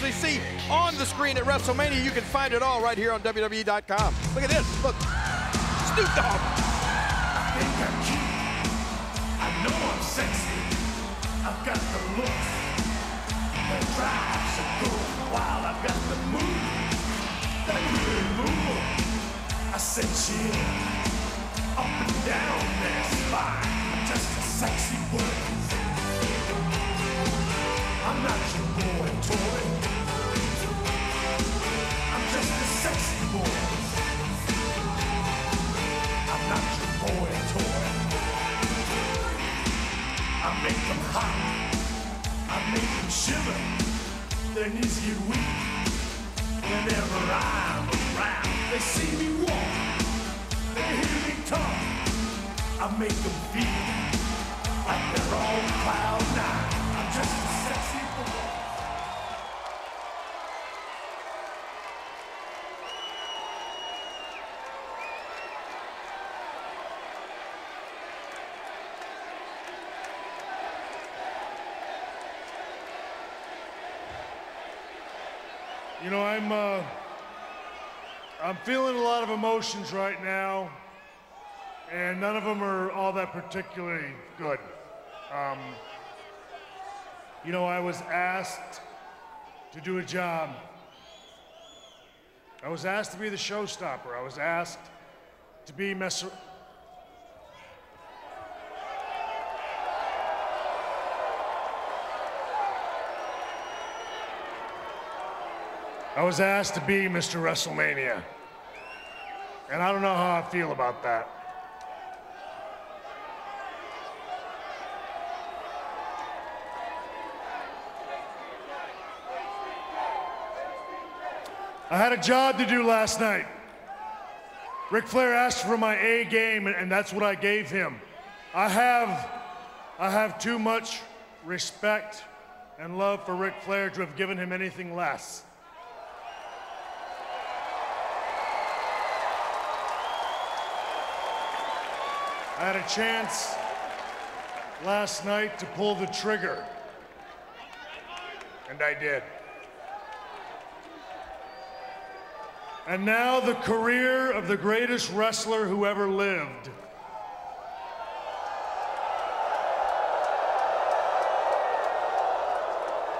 actually see on the screen at WrestleMania. You can find it all right here on WWE.com. Look at this. Look. Snoop Dogg. I know I'm sexy. I've got the looks, the drive, so good. While I've got the that move. I said chill, I'm feeling a lot of emotions right now, and none of them are all that particularly good. Um, you know, I was asked to do a job. I was asked to be the showstopper. I was asked to be Messer. I was asked to be Mr. WrestleMania. And I don't know how I feel about that. I had a job to do last night. Ric Flair asked for my A game, and- that's what I gave him. I have, I have too much respect and love for Ric Flair to have given him anything less. I had a chance last night to pull the trigger, and I did. And now the career of the greatest wrestler who ever lived.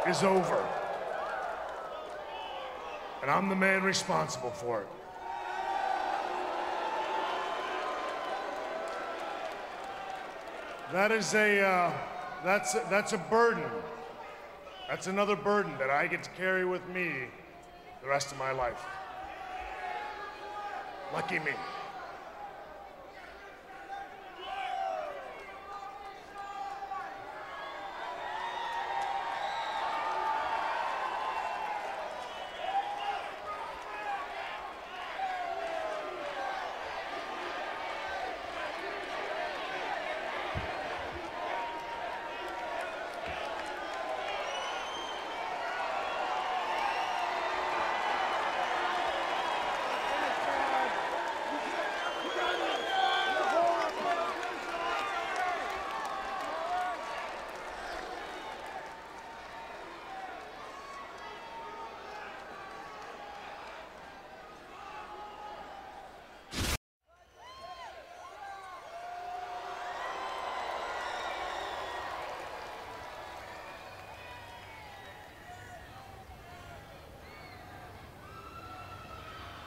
Is over. And I'm the man responsible for it. That is a, uh, that's, a- that's a burden. That's another burden that I get to carry with me the rest of my life. Lucky me.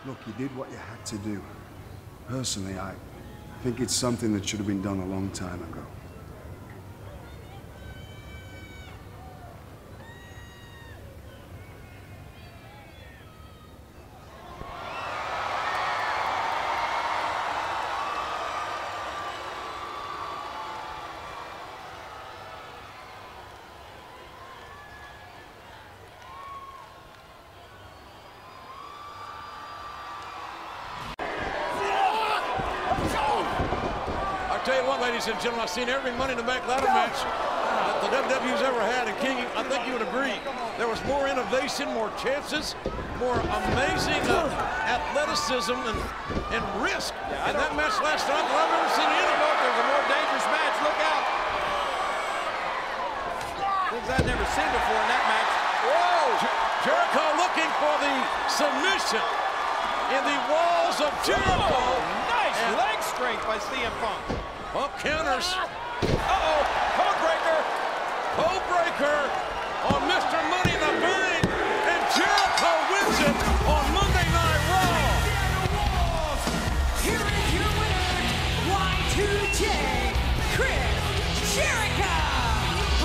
Look, you did what you had to do. Personally, I think it's something that should have been done a long time ago. You what, ladies and gentlemen, I've seen every Money in the Bank ladder match that the WWE's ever had, and King, I think you would agree, there was more innovation, more chances, more amazing uh, athleticism and, and risk in that match last night than I've ever seen any of them. There's a more dangerous match. Look out. Things I've never seen before in that match. Whoa! Jericho looking for the submission in the walls of Jericho. Oh, nice And- leg strength by CM Punk. Well, counters. Uh-oh, code breaker. Code breaker on Mr. Money in the Bank. And Jericho wins it on Monday Night Raw. Here is your winner, Y2J, Chris Jericho.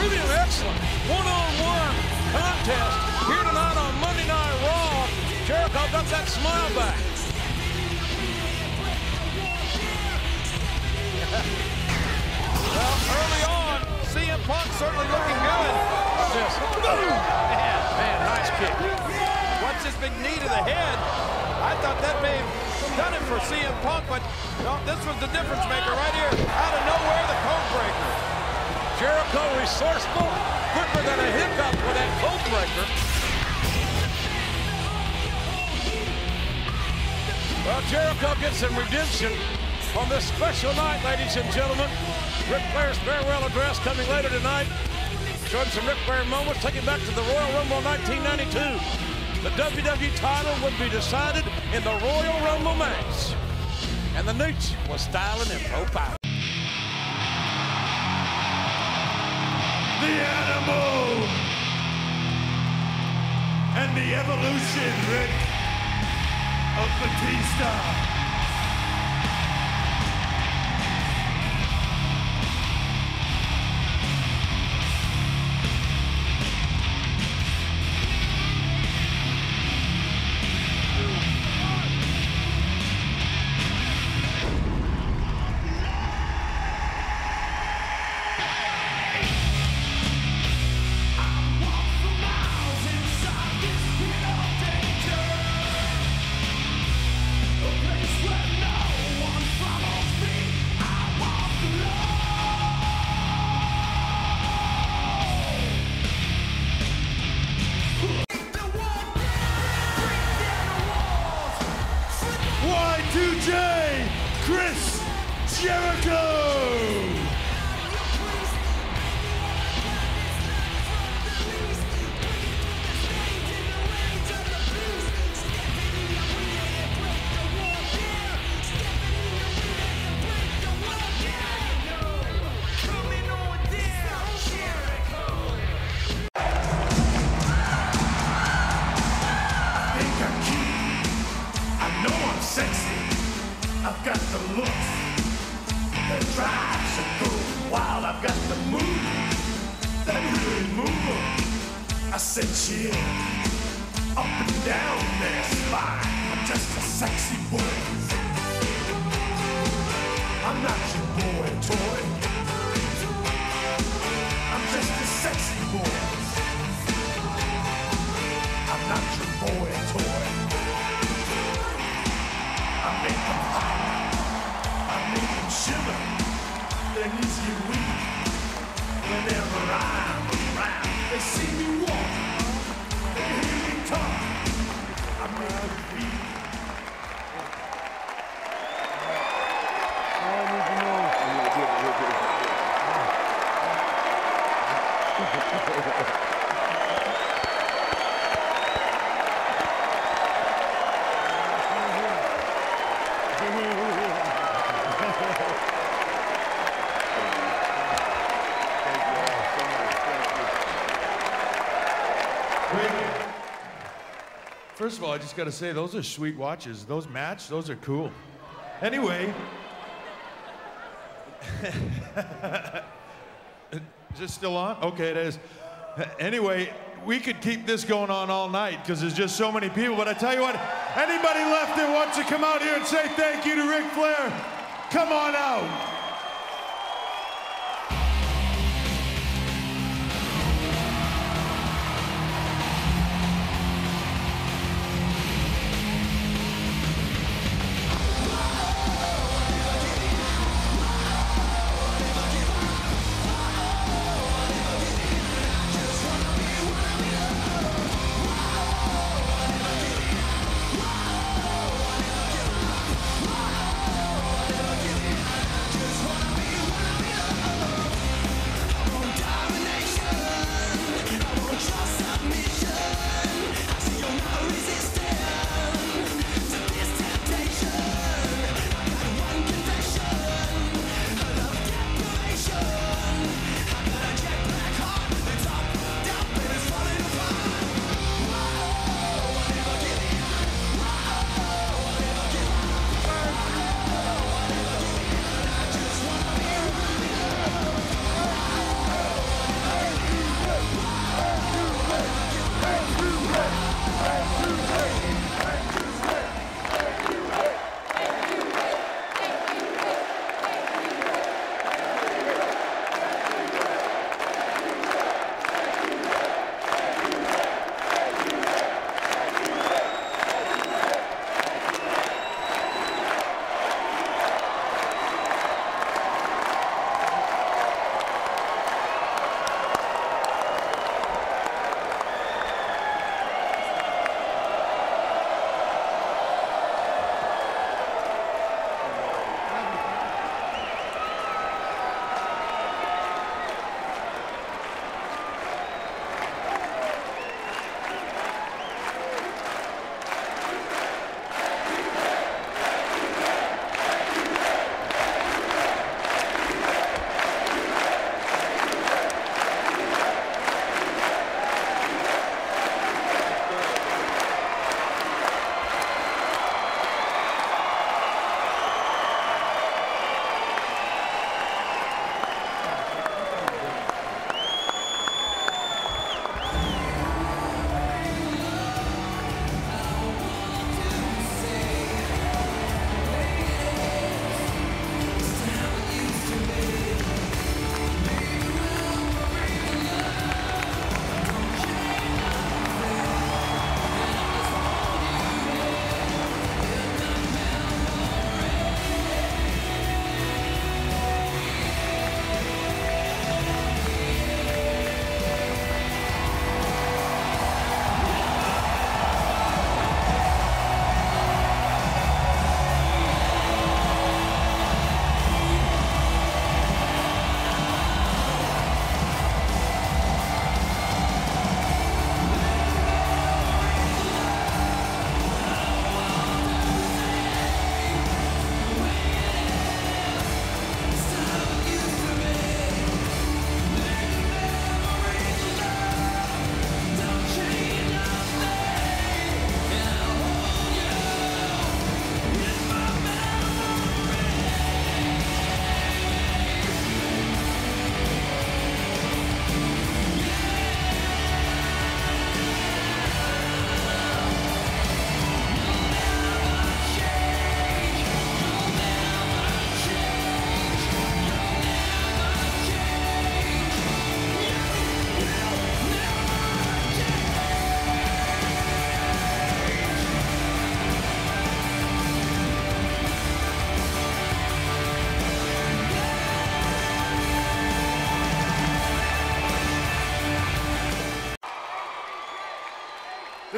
An excellent one-on-one contest here tonight on Monday Night Raw. Jericho got that smile back. Punk certainly looking good. This. Man, Man, nice kick. what's this big knee to the head? I thought that may have done it for CM Punk, but no, this was the difference maker right here. Out of nowhere, the code breaker. Jericho resourceful, quicker than a hiccup with that code breaker. Well, Jericho gets some redemption on this special night, ladies and gentlemen. Ric Flair's farewell address coming later tonight. Showing some Ric Flair moments, taking back to the Royal Rumble 1992. The WWE title would be decided in the Royal Rumble match. And the Naitch was styling and profiling. The animal and the evolution, Rick, of Batista. First of all, I just got to say, those are sweet watches. Those match, those are cool. Anyway, is this still on? Okay, it is. Anyway, we could keep this going on all night because there's just so many people. But I tell you what, anybody left that wants to come out here and say thank you to Ric Flair, come on out.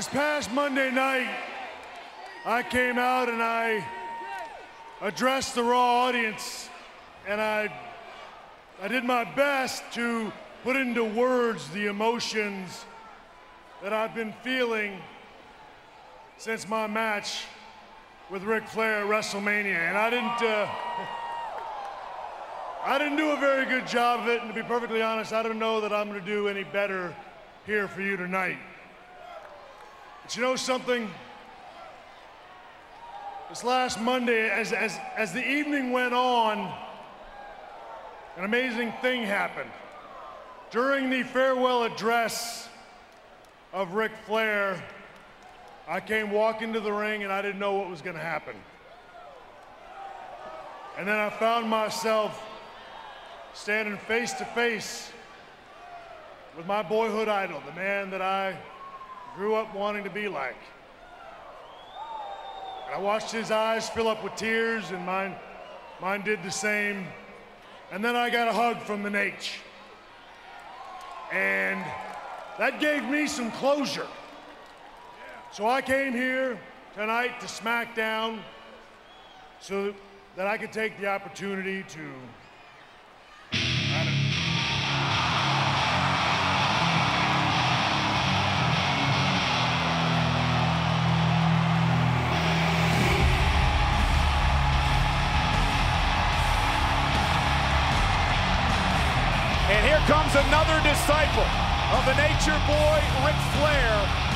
This past Monday night, I came out and I addressed the Raw audience, and I, I did my best to put into words the emotions that I've been feeling since my match with Ric Flair at WrestleMania, and I didn't. Uh, I didn't do a very good job of it, and to be perfectly honest, I don't know that I'm going to do any better here for you tonight. But you know something? This last Monday, as, as, as the evening went on, an amazing thing happened. During the farewell address of Ric Flair, I came walking to the ring and I didn't know what was going to happen. And then I found myself standing face to face with my boyhood idol, the man that I grew up wanting to be like. And I watched his eyes fill up with tears, and mine, mine did the same. And then I got a hug from the Naitch. And that gave me some closure. So I came here tonight to SmackDown so that I could take the opportunity to here comes another disciple of the Nature Boy, Ric Flair.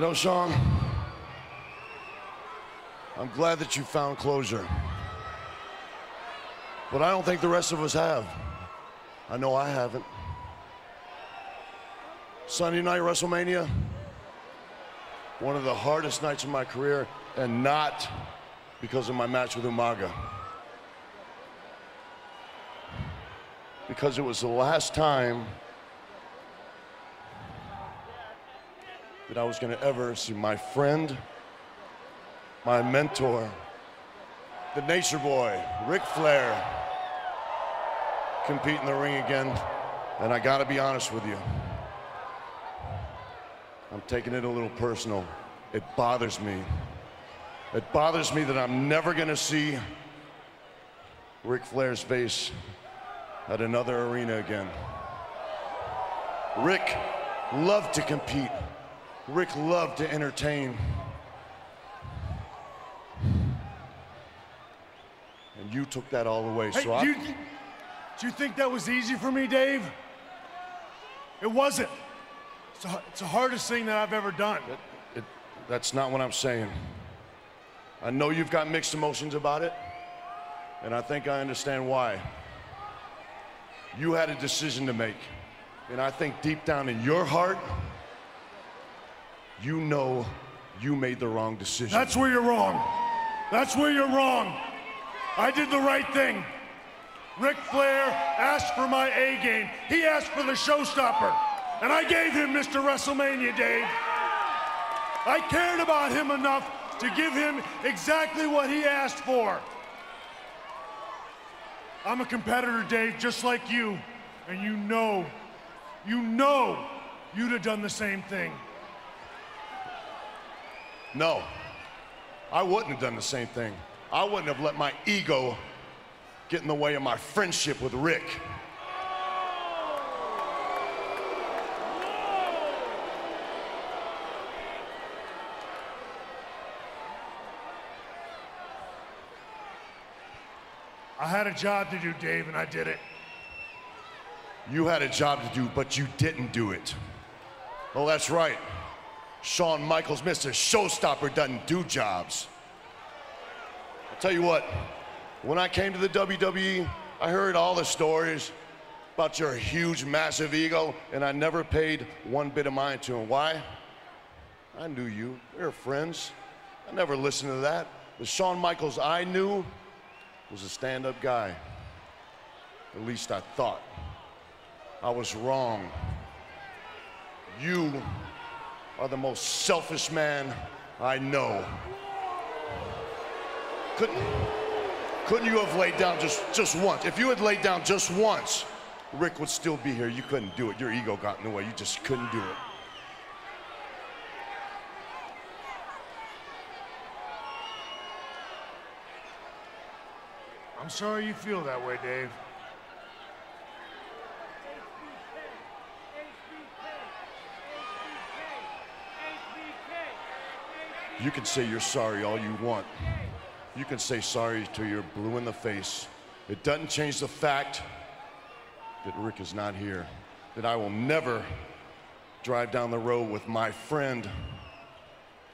You know, Shawn, I'm glad that you found closure. But I don't think the rest of us have. I know I haven't. Sunday night WrestleMania, one of the hardest nights of my career, and not because of my match with Umaga. Because it was the last time that I was going to ever see my friend, my mentor, the Nature Boy, Ric Flair, compete in the ring again. And I got to be honest with you. I'm taking it a little personal. It bothers me. It bothers me that I'm never going to see Ric Flair's face at another arena again. Ric loved to compete. Ric loved to entertain. And you took that all away. Hey, so I, do, you, do you think that was easy for me, Dave? It wasn't. It's the, it's the hardest thing that I've ever done. it, that's not what I'm saying. I know you've got mixed emotions about it, and I think I understand why. You had a decision to make, and I think deep down in your heart, you know you made the wrong decision. That's where you're wrong. That's where you're wrong. I did the right thing. Ric Flair asked for my A game. He asked for the showstopper. And I gave him Mr. WrestleMania, Dave. I cared about him enough to give him exactly what he asked for. I'm a competitor, Dave, just like you. And you know, you know you'd have done the same thing. No, I wouldn't have done the same thing. I wouldn't have let my ego get in the way of my friendship with Ric. I had a job to do, Dave, and I did it. You had a job to do, but you didn't do it. Oh, that's right. Shawn Michaels, Mr. Showstopper, doesn't do jobs. I'll tell you what, when I came to the WWE, I heard all the stories about your huge, massive ego, and I never paid one bit of mind to him. Why? I knew you. We were friends. I never listened to that. The Shawn Michaels I knew was a stand up guy. At least I thought. I was wrong. You are the most selfish man I know. Couldn't, couldn't you have laid down just, just once? If you had laid down just once, Ric would still be here. You couldn't do it. Your ego got in the way. You just couldn't do it. I'm sorry you feel that way, Dave. You can say you're sorry all you want. You can say sorry till you're blue in the face. It doesn't change the fact that Ric is not here, that I will never drive down the road with my friend,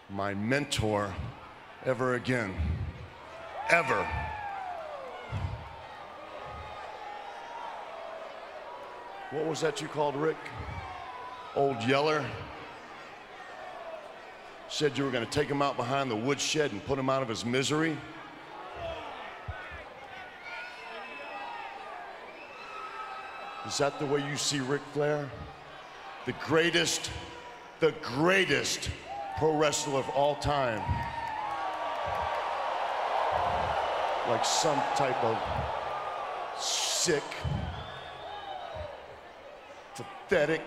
my mentor, ever again. Ever. What was that you called Ric? Old Yeller? Said you were going to take him out behind the woodshed and put him out of his misery? Is that the way you see Ric Flair? The greatest, the greatest pro wrestler of all time. Like some type of sick, pathetic,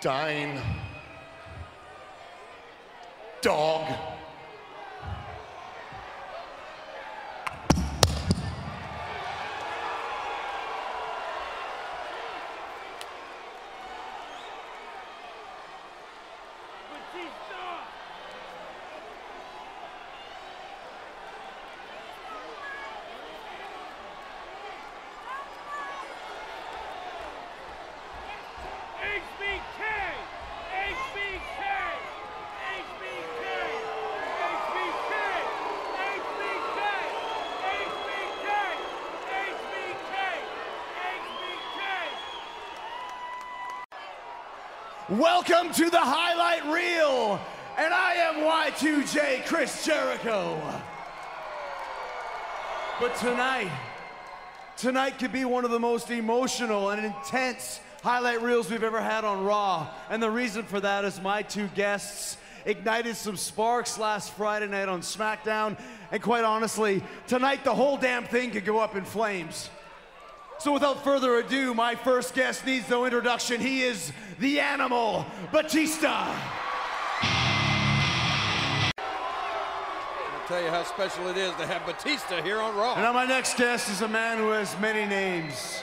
dying dog. HBK! HBK! HBK! HBK! HBK! HBK! HBK! Welcome to the highlight reel, and I am Y2J Chris Jericho. But tonight, tonight could be one of the most emotional and intense highlight reels we've ever had on Raw. And the reason for that is my two guests ignited some sparks last Friday night on SmackDown. And quite honestly, tonight the whole damn thing could go up in flames. So without further ado, my first guest needs no introduction. He is the animal, Batista. I'll tell you how special it is to have Batista here on Raw. And now my next guest is a man who has many names.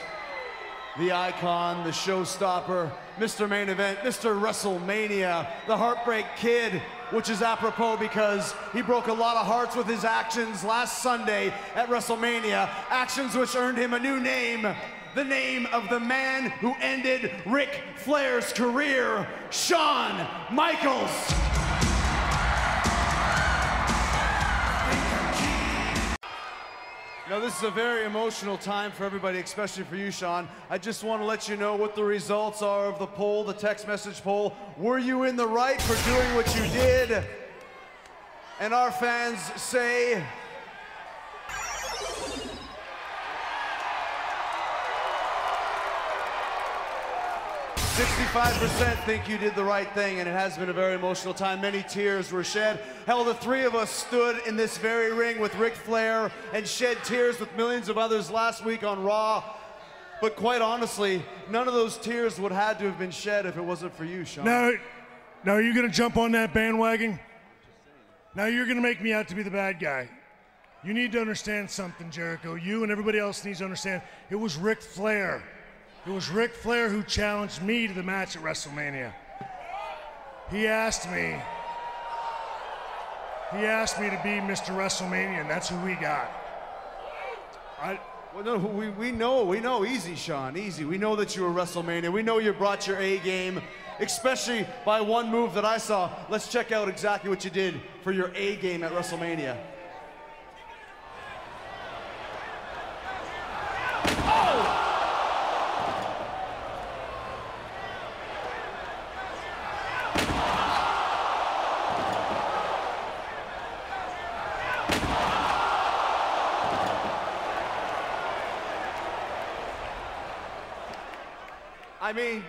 The icon, the showstopper, Mr. Main Event, Mr. WrestleMania, the Heartbreak Kid, which is apropos because he broke a lot of hearts with his actions last Sunday at WrestleMania. Actions which earned him a new name. The name of the man who ended Ric Flair's career, Shawn Michaels. Now, this is a very emotional time for everybody, especially for you, Shawn. I just want to let you know what the results are of the poll, the text message poll. Were you in the right for doing what you did? And our fans say. Sixty-five percent think you did the right thing, and it has been a very emotional time. Many tears were shed. Hell, the three of us stood in this very ring with Ric Flair and shed tears with millions of others last week on Raw. But quite honestly, none of those tears would have had to have been shed if it wasn't for you, Shawn. Now, now are you going to jump on that bandwagon? Now you're going to make me out to be the bad guy. You need to understand something, Jericho. You and everybody else needs to understand it was Ric Flair. It was Ric Flair who challenged me to the match at WrestleMania. He asked me, He asked me to be Mr. WrestleMania, and that's who we got. I, Well, no, we, we know, we know. Easy, Shawn, easy. We know that you were WrestleMania. We know you brought your A game, especially by one move that I saw. Let's check out exactly what you did for your A game at WrestleMania. Oh! I mean,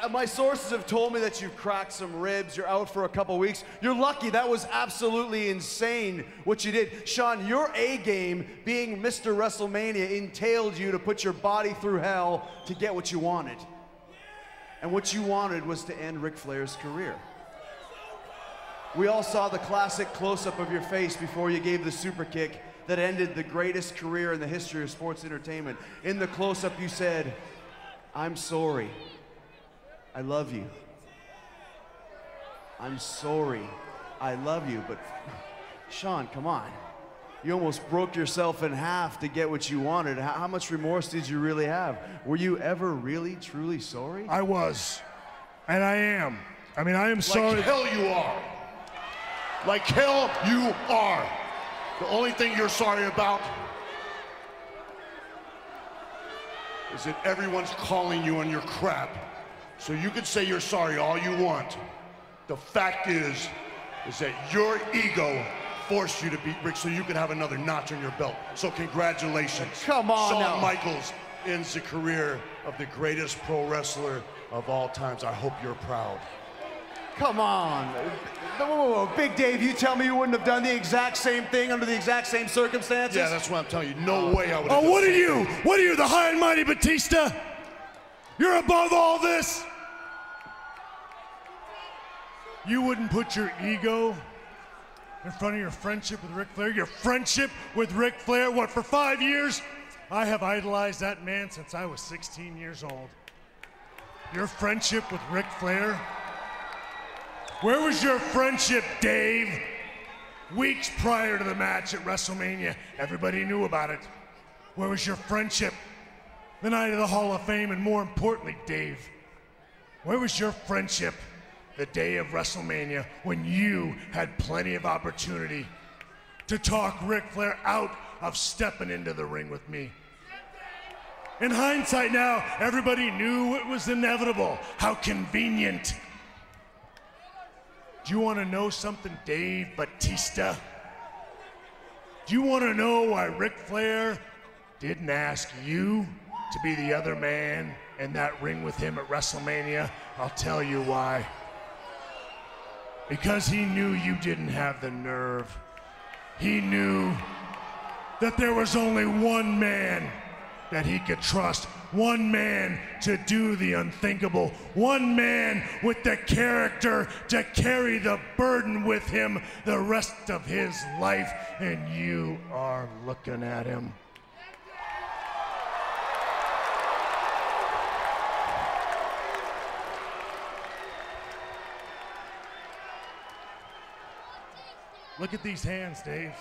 I, my sources have told me that you've cracked some ribs. You're out for a couple weeks. You're lucky. That was absolutely insane what you did. Shawn, your A game being Mr. WrestleMania entailed you to put your body through hell to get what you wanted. And what you wanted was to end Ric Flair's career. We all saw the classic close up of your face before you gave the super kick that ended the greatest career in the history of sports entertainment. In the close up, you said, I'm sorry. I love you. I'm sorry. I love you. But, Shawn, come on. You almost broke yourself in half to get what you wanted. How, how much remorse did you really have? Were you ever really, truly sorry? I was, and I am. I mean, I am sorry. Like hell you are. Like hell you are. The only thing you're sorry about is that everyone's calling you on your crap. So you can say you're sorry all you want. The fact is, is that your ego forced you to beat Ric so you could have another notch on your belt. So congratulations. Come on Shawn now. Michaels ends the career of the greatest pro wrestler of all times. I hope you're proud. Come on. Whoa, whoa, whoa. Big Dave, you tell me you wouldn't have done the exact same thing under the exact same circumstances? Yeah, that's what I'm telling you. No oh. way I would. Have. Oh, what are you? What are you, the high and mighty Batista? You're above all this? You wouldn't put your ego in front of your friendship with Ric Flair? Your friendship with Ric Flair? What, for five years? I have idolized that man since I was 16 years old. Your friendship with Ric Flair? Where was your friendship, Dave? Weeks prior to the match at WrestleMania, everybody knew about it. Where was your friendship the night of the Hall of Fame? And more importantly, Dave, where was your friendship the day of WrestleMania when you had plenty of opportunity to talk Ric Flair out of stepping into the ring with me? In hindsight now, everybody knew it was inevitable. How convenient. Do you want to know something, Dave Batista? Do you want to know why Ric Flair didn't ask you to be the other man in that ring with him at WrestleMania? I'll tell you why. Because he knew you didn't have the nerve. He knew that there was only one man that he could trust. One man to do the unthinkable. One man with the character to carry the burden with him the rest of his life. And you are looking at him. Look at these hands, Dave.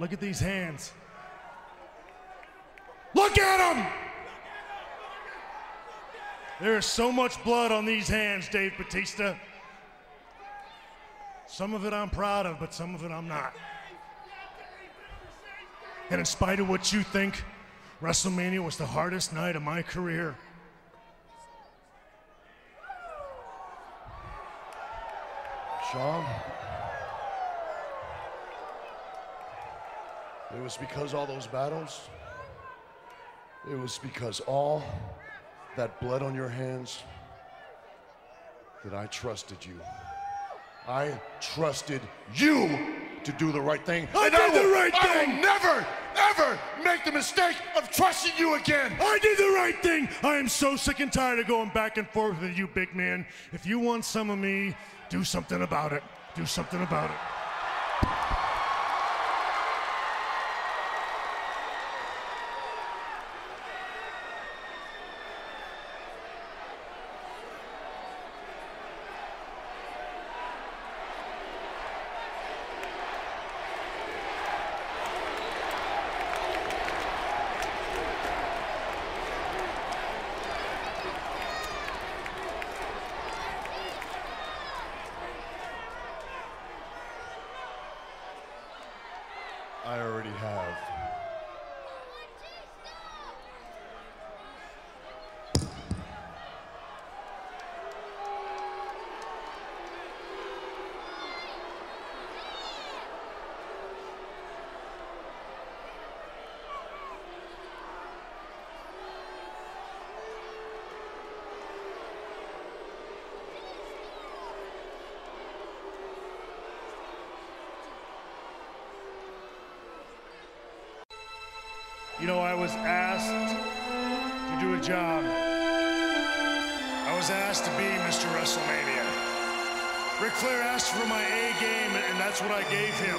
Look at these hands. Look at them! There is so much blood on these hands, Dave Batista. Some of it I'm proud of, but some of it I'm not. And in spite of what you think, WrestleMania was the hardest night of my career. Shawn? It was because all those battles, it was because all that blood on your hands that I trusted you. I trusted you to do the right thing. I And did the will- right I thing. will never, ever make the mistake of trusting you again. I did the right thing. I am so sick and tired of going back and forth with you, big man. If you want some of me, do something about it. Do something about it. Ric Flair asked for my A game, and that's what I gave him.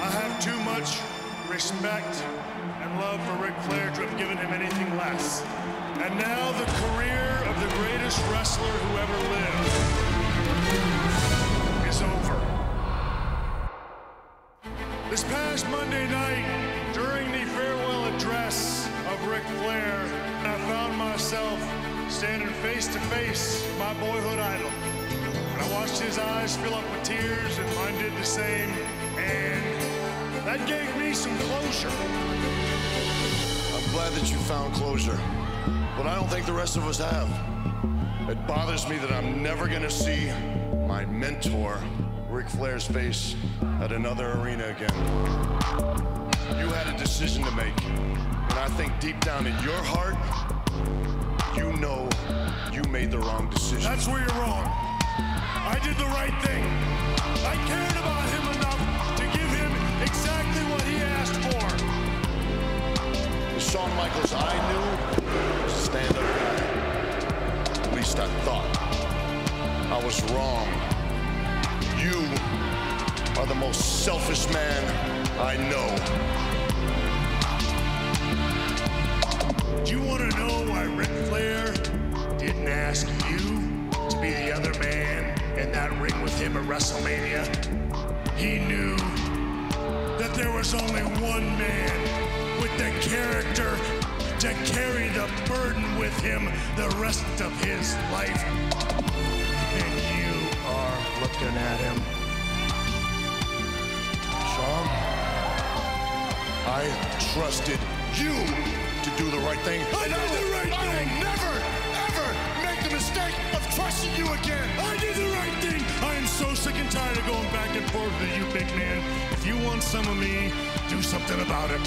I have too much respect and love for Ric Flair to have given him anything less. And now the career of the greatest wrestler who ever lived is over. This past Monday night, during the farewell address of Ric Flair, I found myself standing face to face with my boyhood idol. And I watched his eyes fill up with tears, and mine did the same. And that gave me some closure. I'm glad that you found closure, but I don't think the rest of us have. It bothers me that I'm never gonna see my mentor, Ric Flair's face at another arena again. You had a decision to make, and I think deep down in your heart, you know you made the wrong decision. That's where you're wrong. I did the right thing. I cared about him enough to give him exactly what he asked for. The Shawn Michaels I knew was a stand-up guy. At least I thought. I was wrong. You are the most selfish man I know. Do you want to know why Ric Flair didn't ask you to be the other man in that ring with him at WrestleMania? He knew that there was only one man with the character to carry the burden with him the rest of his life. And you are looking at him. Shawn, I trusted you to do the right thing. I did the right I thing. will never, ever make the mistake of trusting you again. I so sick and tired of going back and forth with you, big man. If you want some of me, do something about it.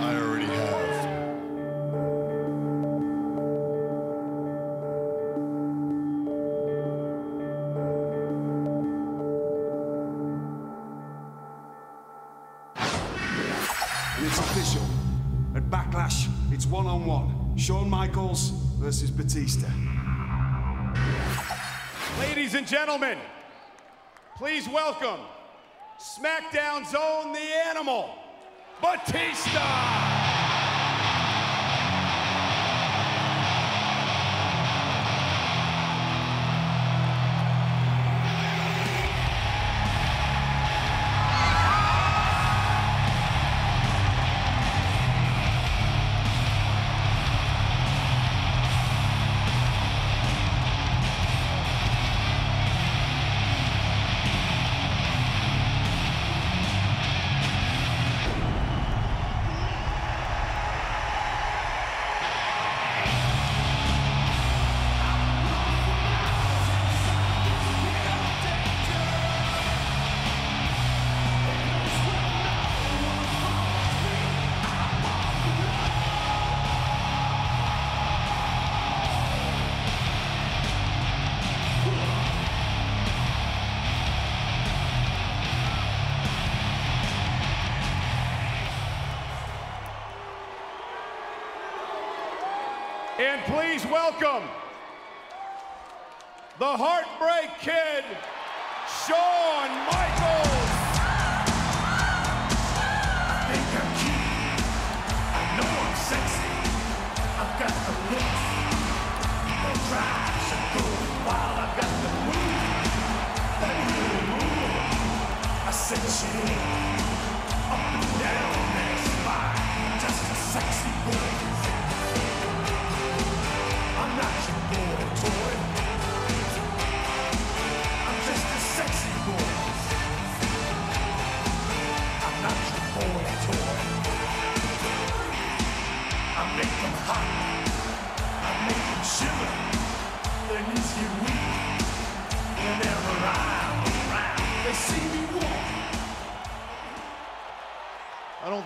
I already have. And it's official. At Backlash, it's one-on-one. Shawn Michaels versus Batista. Ladies and gentlemen, please welcome SmackDown's own The Animal, Batista! Please welcome the Heartbreak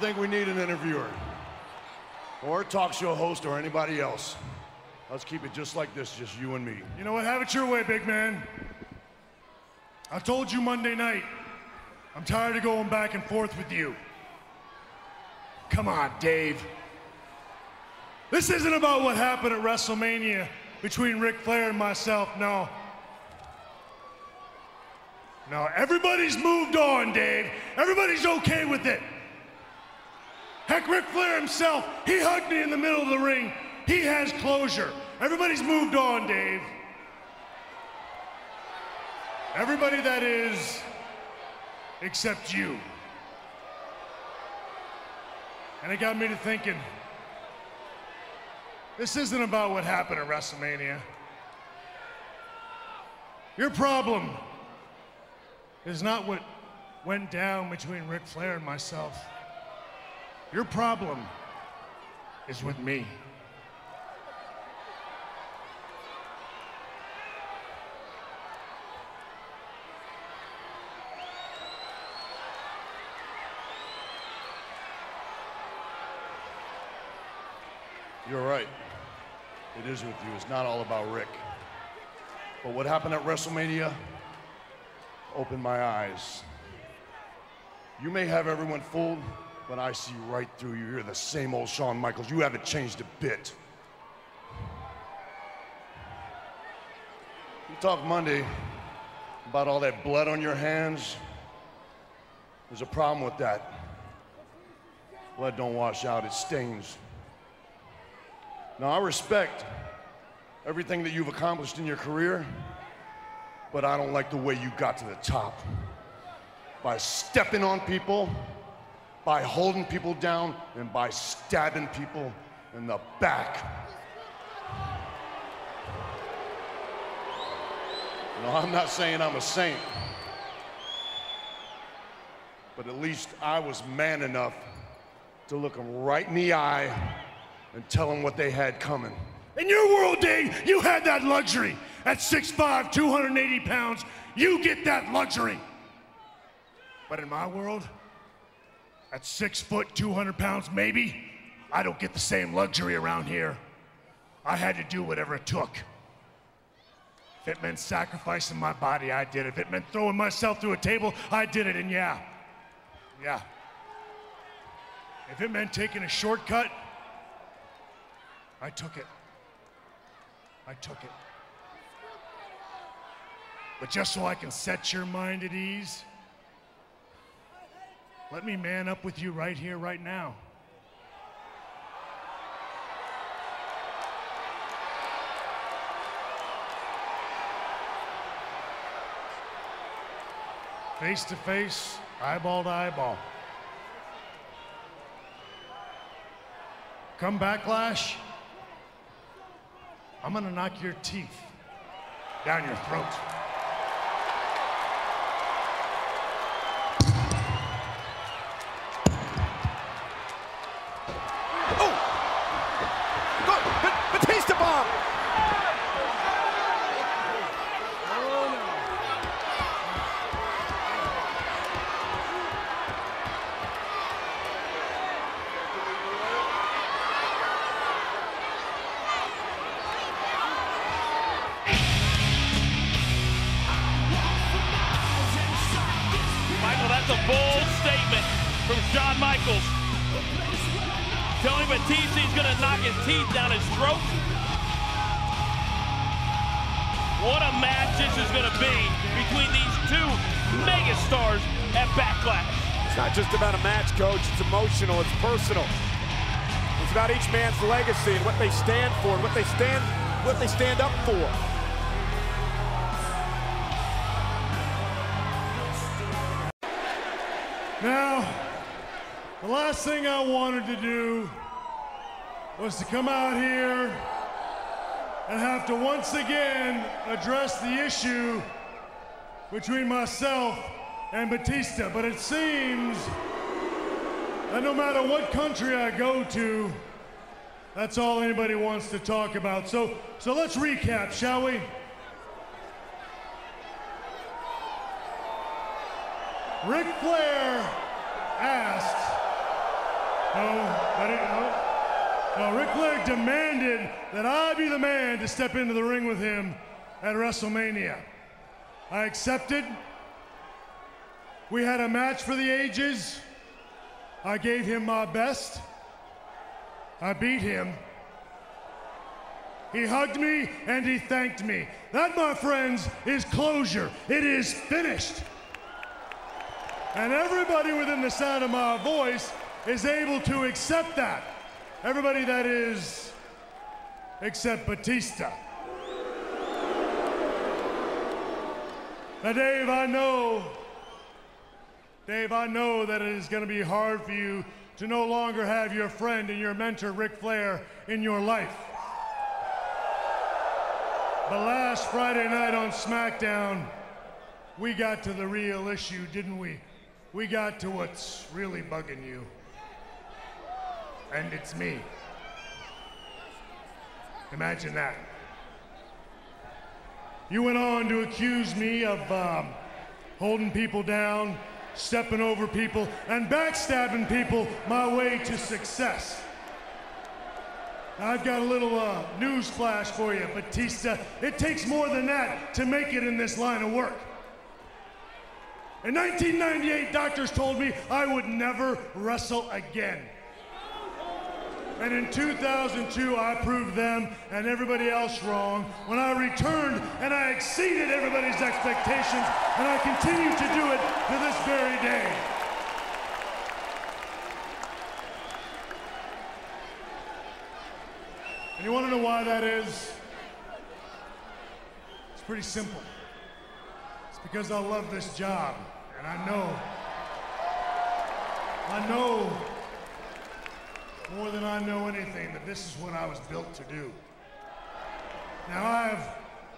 think we need an interviewer or a talk show host or anybody else. Let's keep it just like this, just you and me. You know what? Have it your way, big man. I told you Monday night. I'm tired of going back and forth with you. Come on, Dave. This isn't about what happened at WrestleMania between Ric Flair and myself, no. No, everybody's moved on, Dave. Everybody's okay with it. Heck, Ric Flair himself, he hugged me in the middle of the ring. He has closure. Everybody's moved on, Dave. Everybody that is, except you. And it got me to thinking this isn't about what happened at WrestleMania. Your problem is not what went down between Ric Flair and myself. Your problem is with me. You're right. It is with you. It's not all about Ric. But what happened at WrestleMania opened my eyes. You may have everyone fooled, but I see right through you. You're the same old Shawn Michaels. You haven't changed a bit. You talked Monday about all that blood on your hands. There's a problem with that. Blood don't wash out, it stains. Now, I respect everything that you've accomplished in your career, but I don't like the way you got to the top. By stepping on people, by holding people down, and by stabbing people in the back. No, I'm not saying I'm a saint, but at least I was man enough to look them right in the eye and tell them what they had coming. In your world, Dave, you had that luxury. At 6'5, 280 pounds, you get that luxury. But in my world, at 6 foot, 200 pounds, maybe, I don't get the same luxury around here. I had to do whatever it took. If it meant sacrificing my body, I did it. If it meant throwing myself through a table, I did it. And yeah, yeah. If it meant taking a shortcut, I took it. I took it. But just so I can set your mind at ease, let me man up with you right here, right now. Face to face, eyeball to eyeball. Come Backlash, I'm gonna knock your teeth down your throat. Teeth down his throat. What a match this is going to be between these two megastars at Backlash. It's not just about a match, coach. It's emotional. It's personal. It's about each man's legacy and what they stand for and what they stand what they stand up for. Now, the last thing I wanted to do was to come out here and have to once again address the issue between myself and Batista. But it seems that no matter what country I go to, that's all anybody wants to talk about. So, so let's recap, shall we? Ric Flair asked, no, didn't know. No, Ric Flair demanded that I be the man to step into the ring with him at WrestleMania. I accepted. We had a match for the ages. I gave him my best. I beat him. He hugged me and he thanked me. That, my friends, is closure. It is finished. And everybody within the sound of my voice is able to accept that. Everybody that is, except Batista. Now, Dave, I know, Dave, I know that it is going to be hard for you to no longer have your friend and your mentor, Ric Flair, in your life. But last Friday night on SmackDown, we got to the real issue, didn't we? We got to what's really bugging you. And it's me. Imagine that. You went on to accuse me of um, holding people down, stepping over people, and backstabbing people my way to success. I've got a little uh, news flash for you, Batista. It takes more than that to make it in this line of work. In 1998, doctors told me I would never wrestle again. And in 2002, I proved them and everybody else wrong when I returned and I exceeded everybody's expectations, and I continue to do it to this very day. And you want to know why that is? It's pretty simple. It's because I love this job, and I know, I know more than I know anything that this is what I was built to do. Now, I've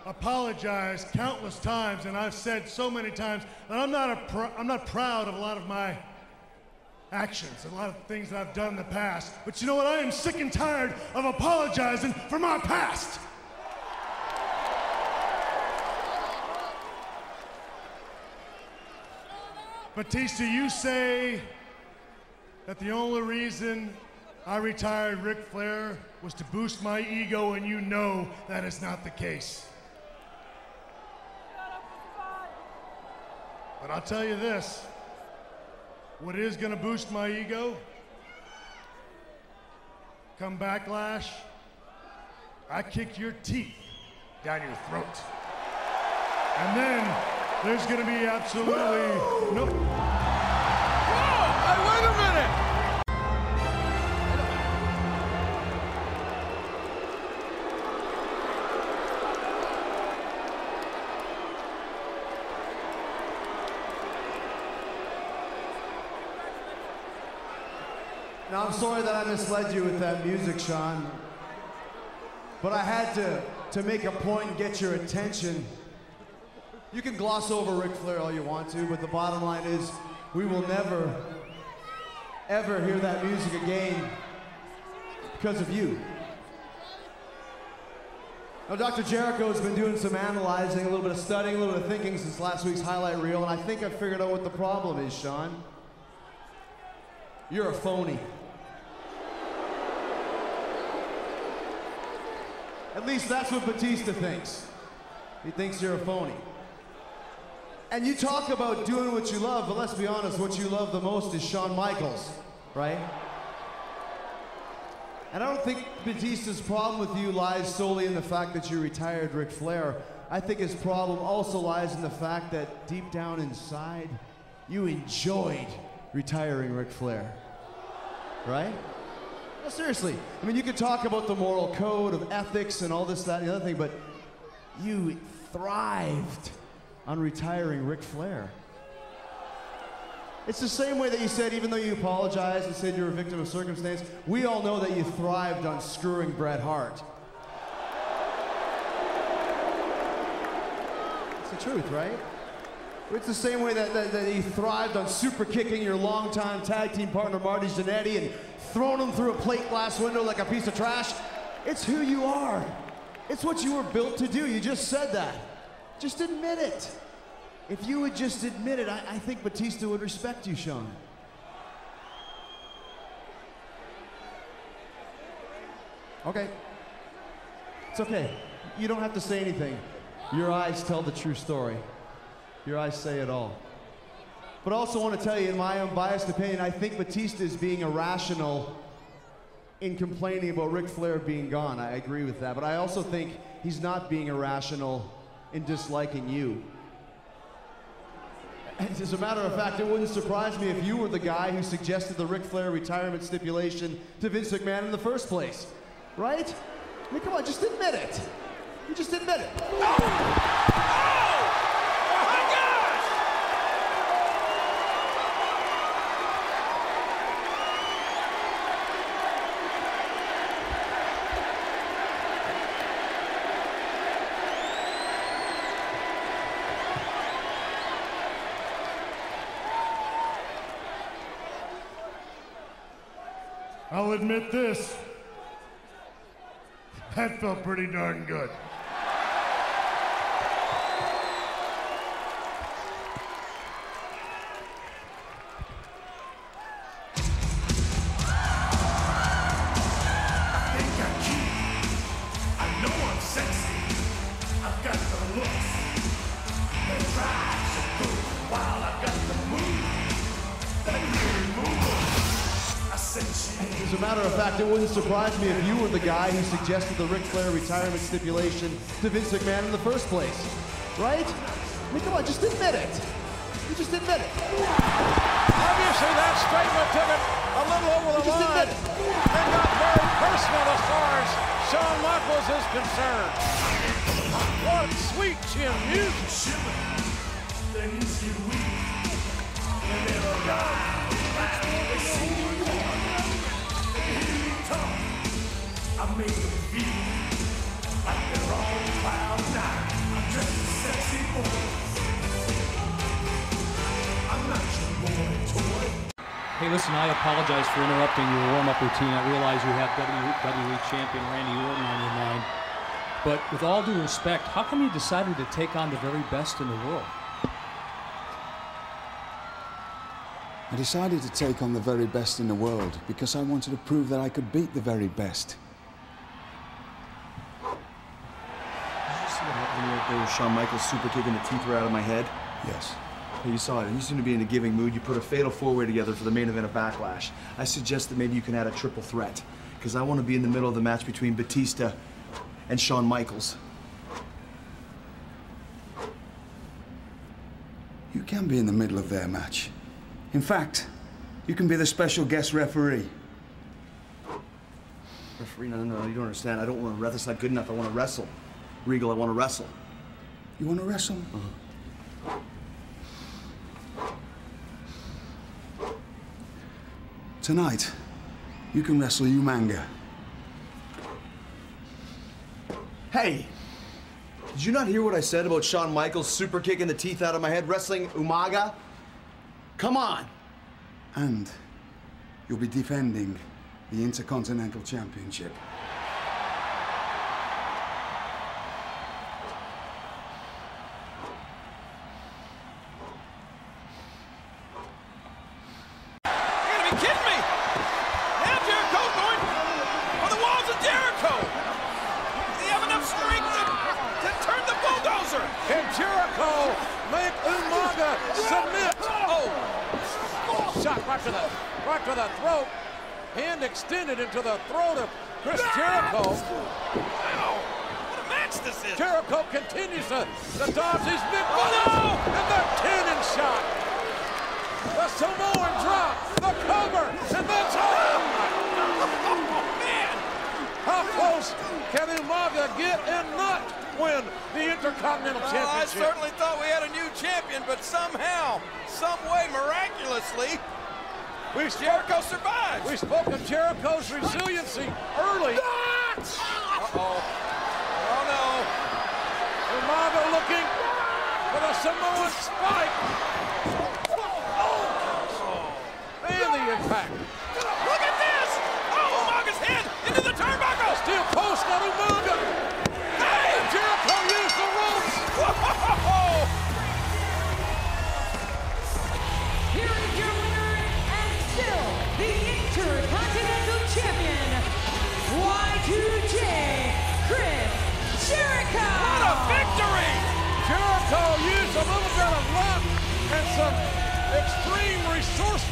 apologized countless times, and I've said so many times that I'm not, a pr- I'm not proud of a lot of my actions, a lot of things that I've done in the past. But you know what? I am sick and tired of apologizing for my past. Batista, you say that the only reason I retired Ric Flair was to boost my ego, and you know that is not the case. But I'll tell you this what is going to boost my ego? Come Backlash, I kick your teeth down your throat. And then there's going to be absolutely no. I'm sorry that I misled you with that music, Shawn. But I had to, to make a point and get your attention. You can gloss over Ric Flair all you want to, but the bottom line is we will never, ever hear that music again because of you. Now, Dr. Jericho has been doing some analyzing, a little bit of studying, a little bit of thinking since last week's highlight reel, and I think I figured out what the problem is, Shawn. You're a phony. At least that's what Batista thinks. He thinks you're a phony. And you talk about doing what you love, but let's be honest, what you love the most is Shawn Michaels, right? And I don't think Batista's problem with you lies solely in the fact that you retired Ric Flair. I think his problem also lies in the fact that deep down inside, you enjoyed retiring Ric Flair. Right? Seriously. I mean, you could talk about the moral code of ethics and all this, that, and the other thing, but you thrived on retiring Ric Flair. It's the same way that you said, even though you apologized and said you're a victim of circumstance, we all know that you thrived on screwing Bret Hart. It's the truth, right? It's the same way that, that, that he thrived on super kicking your longtime tag team partner Marty Jannetty and throwing him through a plate glass window like a piece of trash. It's who you are. It's what you were built to do. You just said that. Just admit it. If you would just admit it, I, I think Batista would respect you, Shawn. Okay. It's okay. You don't have to say anything. Your eyes tell the true story. Your eyes say it all. But I also want to tell you, in my unbiased opinion, I think Batista is being irrational in complaining about Ric Flair being gone. I agree with that. But I also think he's not being irrational in disliking you. As a matter of fact, it wouldn't surprise me if you were the guy who suggested the Ric Flair retirement stipulation to Vince McMahon in the first place. Right? I mean, come on, just admit it. You just admit it. I'll admit this. That felt pretty darn good. Surprise me if you were the guy who suggested the Ric Flair retirement stipulation to Vince McMahon in the first place. Right? I mean, come on, just admit it. You just admit it. Obviously, that statement took it a little over the just line admit it. and got very personal as far as Shawn Michaels is concerned. What sweet chin music. I apologize for interrupting your warm-up routine. I realize you have WWE Champion Randy Orton on your mind. But with all due respect, how come you decided to take on the very best in the world? I decided to take on the very best in the world because I wanted to prove that I could beat the very best. Did you see that right there was Shawn Michaels super kicking the teeth right out of my head. Yes. You saw it. You seem to be in a giving mood. You put a fatal four-way together for the main event of Backlash. I suggest that maybe you can add a triple threat, because I want to be in the middle of the match between Batista and Shawn Michaels. You can be in the middle of their match. In fact, you can be the special guest referee. Referee, no, no, no, you don't understand. I don't want to wrestle. That's not good enough. I want to wrestle. Regal, I want to wrestle. You want to wrestle? Uh-huh. Tonight, you can wrestle Umaga. Hey, did you not hear what I said about Shawn Michaels super kicking the teeth out of my head, wrestling Umaga? Come on. And you'll be defending the Intercontinental Championship.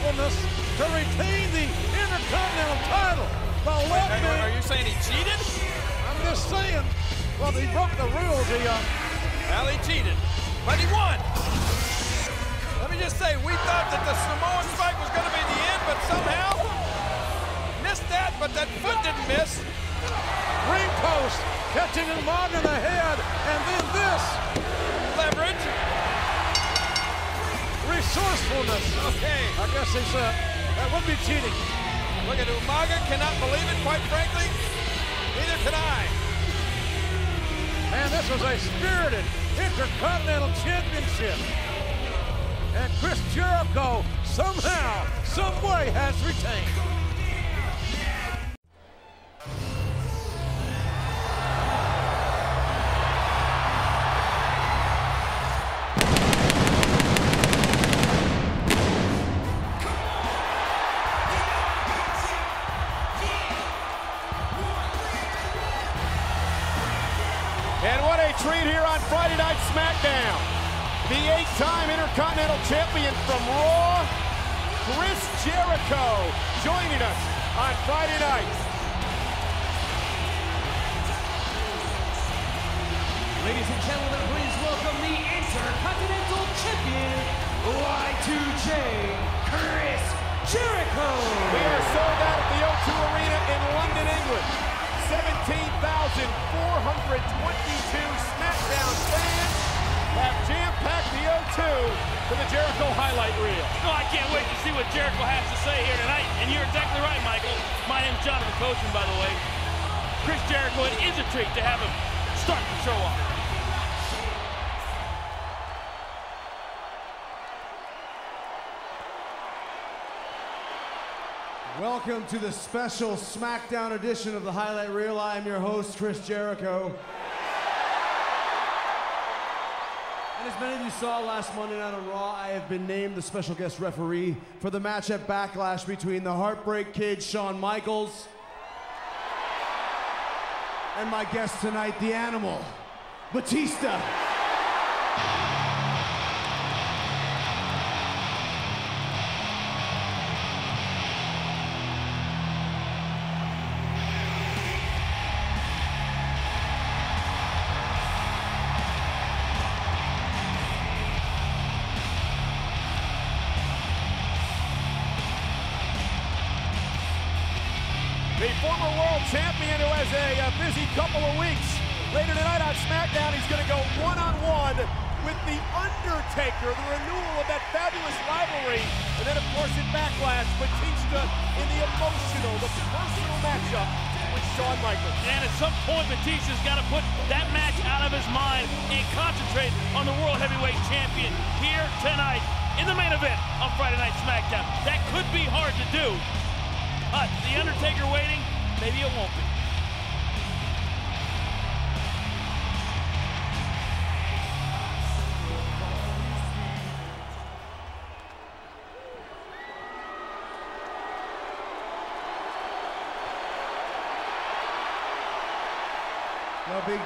Resourcefulness to retain the Intercontinental title. Let Hey, me, Are you saying he cheated? I'm just saying, well, he broke the rules. He, uh, Well, he cheated, but he won. Let me just say, we thought that the Samoan spike was going to be the end, but somehow missed that, but that foot didn't miss. ring post, catching him on in the head, and then this. Resourcefulness. Okay. I guess he uh, said that would be cheating. Look at Umaga, cannot believe it, quite frankly. Neither can I. And this was a spirited Intercontinental Championship. And Chris Jericho somehow, someway has retained. Welcome to the special SmackDown edition of the Highlight Reel. I am your host, Chris Jericho. And as many of you saw last Monday night on Raw, I have been named the special guest referee for the match at Backlash between the Heartbreak Kid, Shawn Michaels, and my guest tonight, the animal, Batista. On Friday Night SmackDown. That could be hard to do, but The Undertaker waiting, maybe it won't be.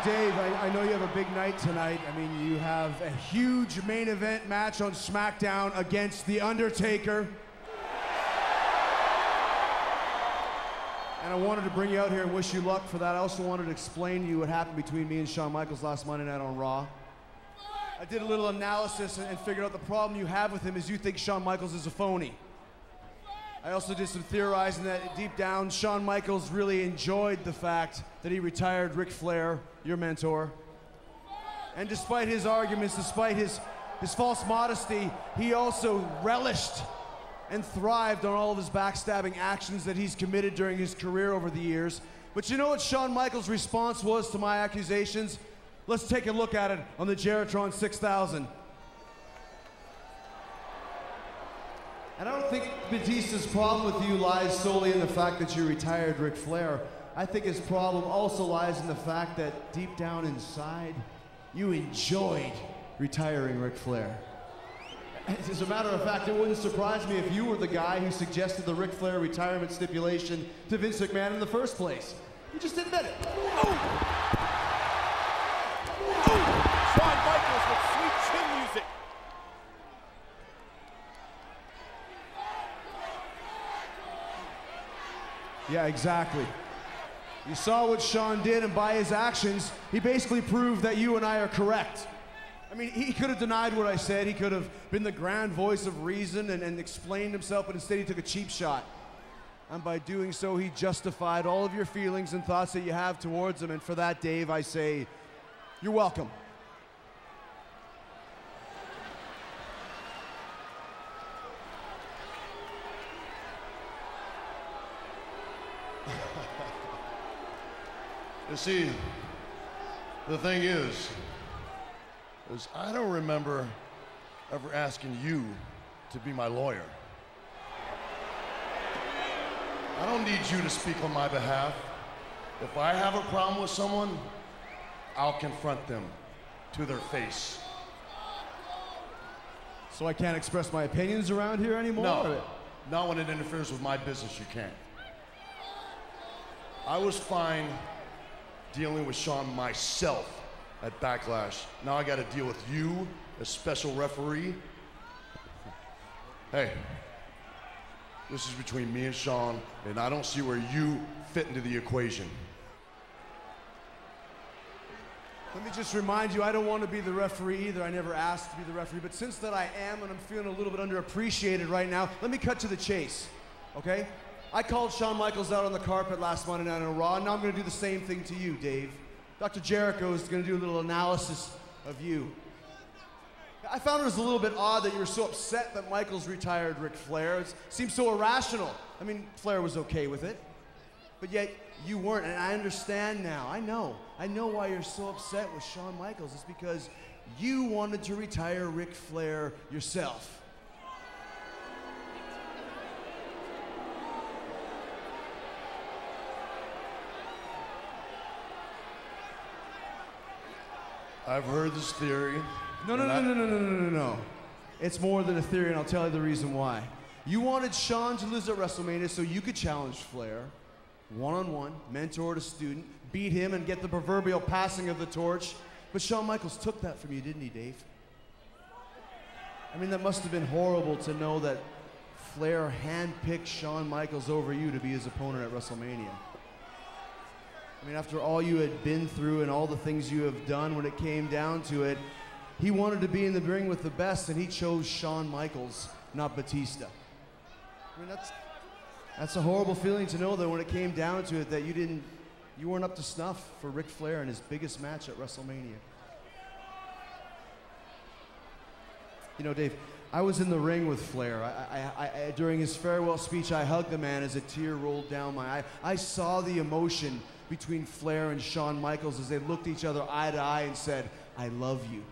Dave, I, I know you have a big night tonight. I mean, you have a huge main event match on SmackDown against The Undertaker. And I wanted to bring you out here and wish you luck for that. I also wanted to explain to you what happened between me and Shawn Michaels last Monday night on Raw. I did a little analysis and, and figured out the problem you have with him is you think Shawn Michaels is a phony. I also did some theorizing that deep down, Shawn Michaels really enjoyed the fact that he retired Ric Flair, your mentor. And despite his arguments, despite his, his false modesty, he also relished and thrived on all of his backstabbing actions that he's committed during his career over the years. But you know what Shawn Michaels' response was to my accusations? Let's take a look at it on the JeriTron 6000. And I don't think Batista's problem with you lies solely in the fact that you retired Ric Flair. I think his problem also lies in the fact that deep down inside, you enjoyed retiring Ric Flair. As a matter of fact, it wouldn't surprise me if you were the guy who suggested the Ric Flair retirement stipulation to Vince McMahon in the first place. You just admit it. Shawn Michaels with sweet chin music. Yeah, exactly. You saw what Shawn did, and by his actions, he basically proved that you and I are correct. I mean, he could have denied what I said. He could have been the grand voice of reason and, and explained himself, but instead he took a cheap shot. And by doing so, he justified all of your feelings and thoughts that you have towards him. And for that, Dave, I say, you're welcome. See, the thing is, is I don't remember ever asking you to be my lawyer. I don't need you to speak on my behalf. If I have a problem with someone, I'll confront them to their face. So I can't express my opinions around here anymore? No, not when it interferes with my business, you can't. I was fine dealing with Shawn myself at Backlash. Now I got to deal with you, a special referee. Hey, this is between me and Shawn, and I don't see where you fit into the equation. Let me just remind you, I don't want to be the referee either. I never asked to be the referee, but since that I am and I'm feeling a little bit underappreciated right now, let me cut to the chase, okay? I called Shawn Michaels out on the carpet last Monday night on Raw, and now I'm going to do the same thing to you, Dave. Dr. Jericho is going to do a little analysis of you. I found it was a little bit odd that you were so upset that Michaels retired Ric Flair. It seems so irrational. I mean, Flair was okay with it, but yet you weren't, and I understand now. I know. I know why you're so upset with Shawn Michaels. It's because you wanted to retire Ric Flair yourself. I've heard this theory. No, no, no, I- no, no, no, no, no, no. It's more than a theory, and I'll tell you the reason why. You wanted Shawn to lose at WrestleMania so you could challenge Flair, one on one, mentor to student, beat him, and get the proverbial passing of the torch. But Shawn Michaels took that from you, didn't he, Dave? I mean, that must have been horrible to know that Flair handpicked Shawn Michaels over you to be his opponent at WrestleMania. I mean, after all you had been through and all the things you have done, when it came down to it, he wanted to be in the ring with the best, and he chose Shawn Michaels, not Batista. I mean, that's that's a horrible feeling to know that when it came down to it, that you didn't, you weren't up to snuff for Ric Flair in his biggest match at WrestleMania. You know, Dave, I was in the ring with Flair. I, I, I, during his farewell speech, I hugged the man as a tear rolled down my eye. I saw the emotion between Flair and Shawn Michaels as they looked each other eye to eye and said, I love you.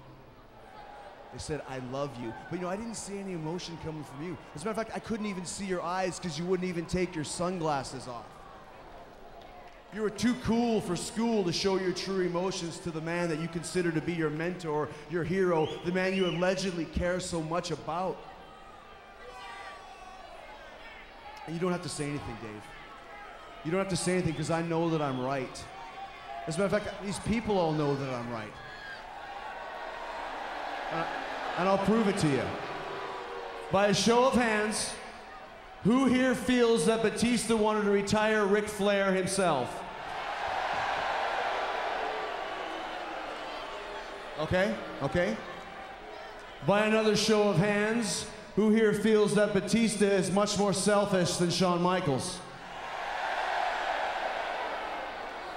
They said, I love you. But you know, I didn't see any emotion coming from you. As a matter of fact, I couldn't even see your eyes because you wouldn't even take your sunglasses off. You were too cool for school to show your true emotions to the man that you consider to be your mentor, your hero, the man you allegedly care so much about. And you don't have to say anything, Dave. You don't have to say anything because I know that I'm right. As a matter of fact, these people all know that I'm right. And I'll prove it to you. By a show of hands, who here feels that Batista wanted to retire Ric Flair himself? Okay, okay. By another show of hands, who here feels that Batista is much more selfish than Shawn Michaels?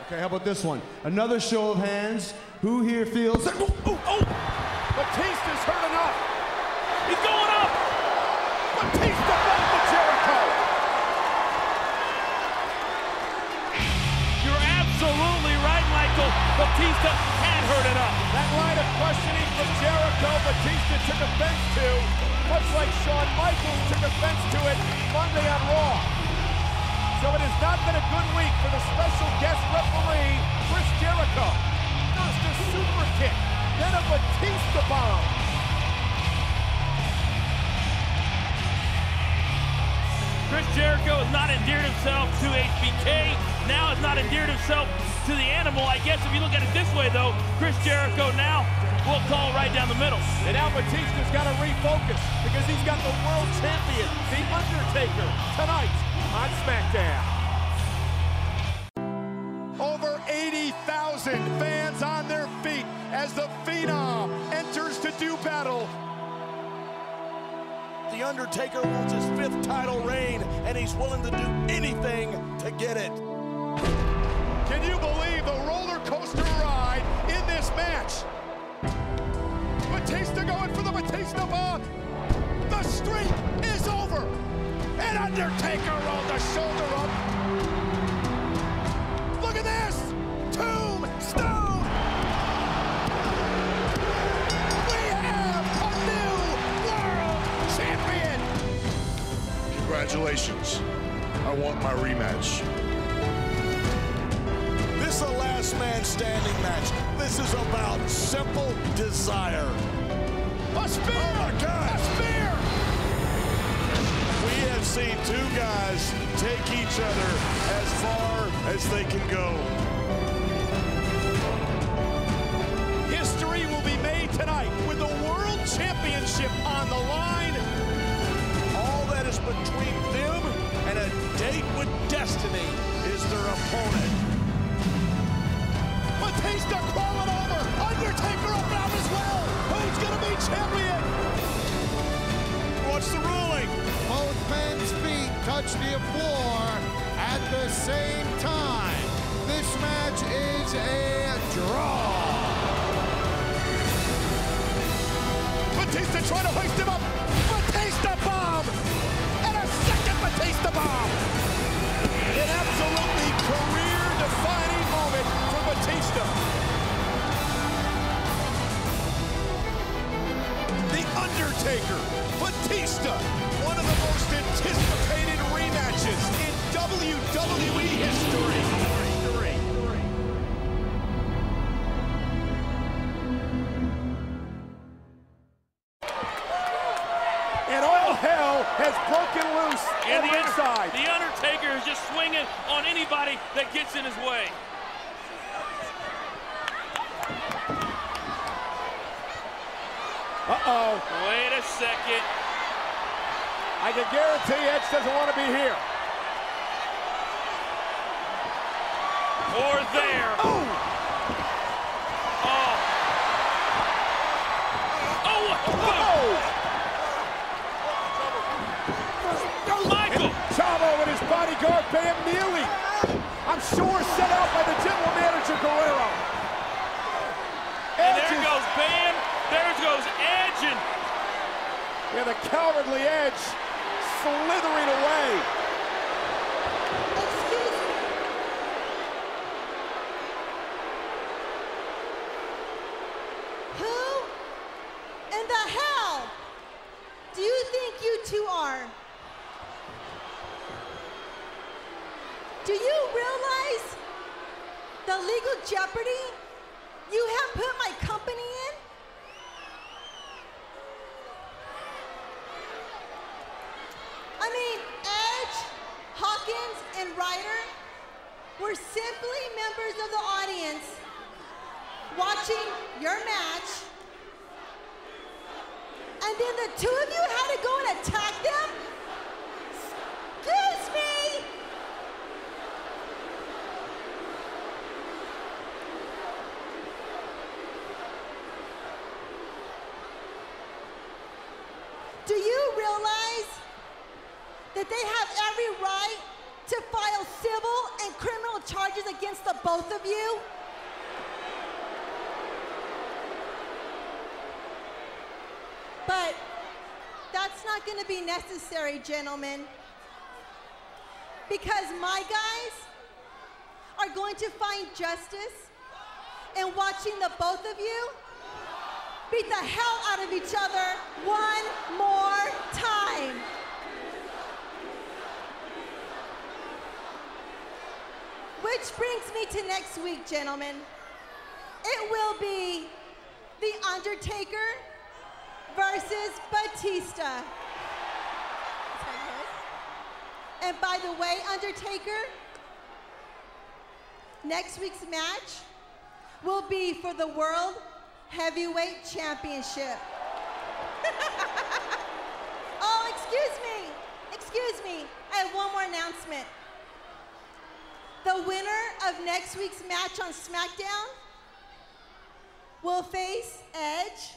Okay, how about this one? Another show of hands, who here feels that. Oh, oh, oh. Batista's hurt enough. He's going Batista had hurt enough. That line of questioning from Jericho, Batista took offense to, much like Shawn Michaels took offense to it Monday on Raw. So it has not been a good week for the special guest referee, Chris Jericho. First a super kick, then a Batista bomb. Chris Jericho has not endeared himself to HBK. Now has not endeared himself to the animal. I guess if you look at it this way, though, Chris Jericho now will call right down the middle. And now Batista's got to refocus because he's got the world champion, The Undertaker, tonight on SmackDown. Over 80,000 fans on their feet as the Phenom enters to do battle the Undertaker wants his fifth title reign, and he's willing to do anything to get it. Can you believe the roller coaster ride in this match? Batista going for the Batista bomb. The streak is over. And Undertaker rolled the shoulder up. Look at this. Tombstone. Congratulations. I want my rematch. This is a last man standing match. This is about simple desire. A spear! Oh my God! A spear! We have seen two guys take each other as far as they can go. History will be made tonight with the World Championship on the line. Opponent. Batista crawling over. Undertaker around as well. Who's going to be champion? What's the ruling? Both men's feet touch the floor at the same time. This match is a draw. Batista trying to hoist him up. Batista bomb. And a second Batista bomb. Career-defining moment for Batista. The Undertaker, Batista, one of the most anticipated rematches in WWE history. Doesn't want to be here. Or there. Oh! Oh. Oh, what? Michael! Chavo and his bodyguard Bam Neely. I'm sure set out by the general manager Guerrero. And Edge there is- goes Bam. There goes Edge. And Yeah, the cowardly Edge slithering away. Who in the hell do you think you two are? Do you realize the legal jeopardy you have put my company in? I mean, Edge, Hawkins, and Ryder were simply members of the audience watching your match. And then the two of you had to go and attack them? Excuse me! Do you realize that they have every right to file civil and criminal charges against the both of you? But that's not going to be necessary, gentlemen. Because my guys are going to find justice in watching the both of you beat the hell out of each other one more time. Which brings me to next week, gentlemen. It will be The Undertaker versus Batista. And by the way, Undertaker, next week's match will be for the World Heavyweight Championship. oh, excuse me. Excuse me. I have one more announcement. The winner of next week's match on SmackDown will face Edge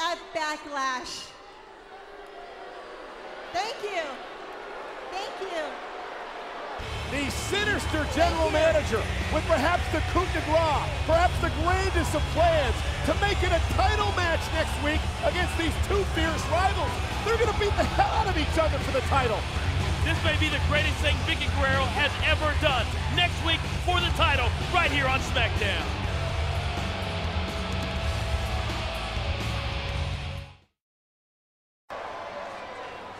at Backlash. Thank you. Thank you. The sinister general manager with perhaps the coup de grace, perhaps the grandest of plans to make it a title match next week against these two fierce rivals. They're going to beat the hell out of each other for the title. This may be the greatest thing Vickie Guerrero has ever done. Next week for the title, right here on SmackDown.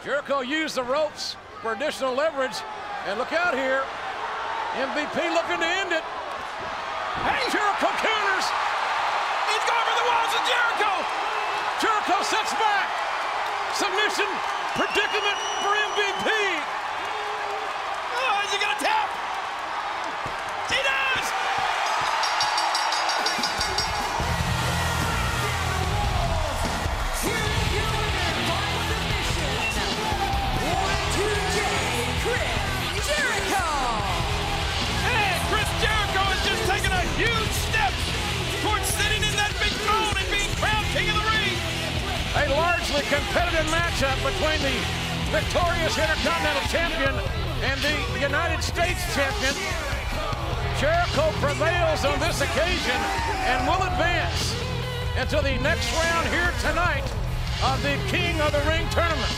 Jericho used the ropes for additional leverage. And look out here. MVP looking to end it. Hey, Jericho counters. He's going for the walls of Jericho. Jericho sets back. Submission predicament for MVP. Oh, is he going to tap? He does. Largely competitive matchup between the victorious Intercontinental Champion and the United States Champion. Jericho prevails on this occasion and will advance into the next round here tonight of the King of the Ring tournament.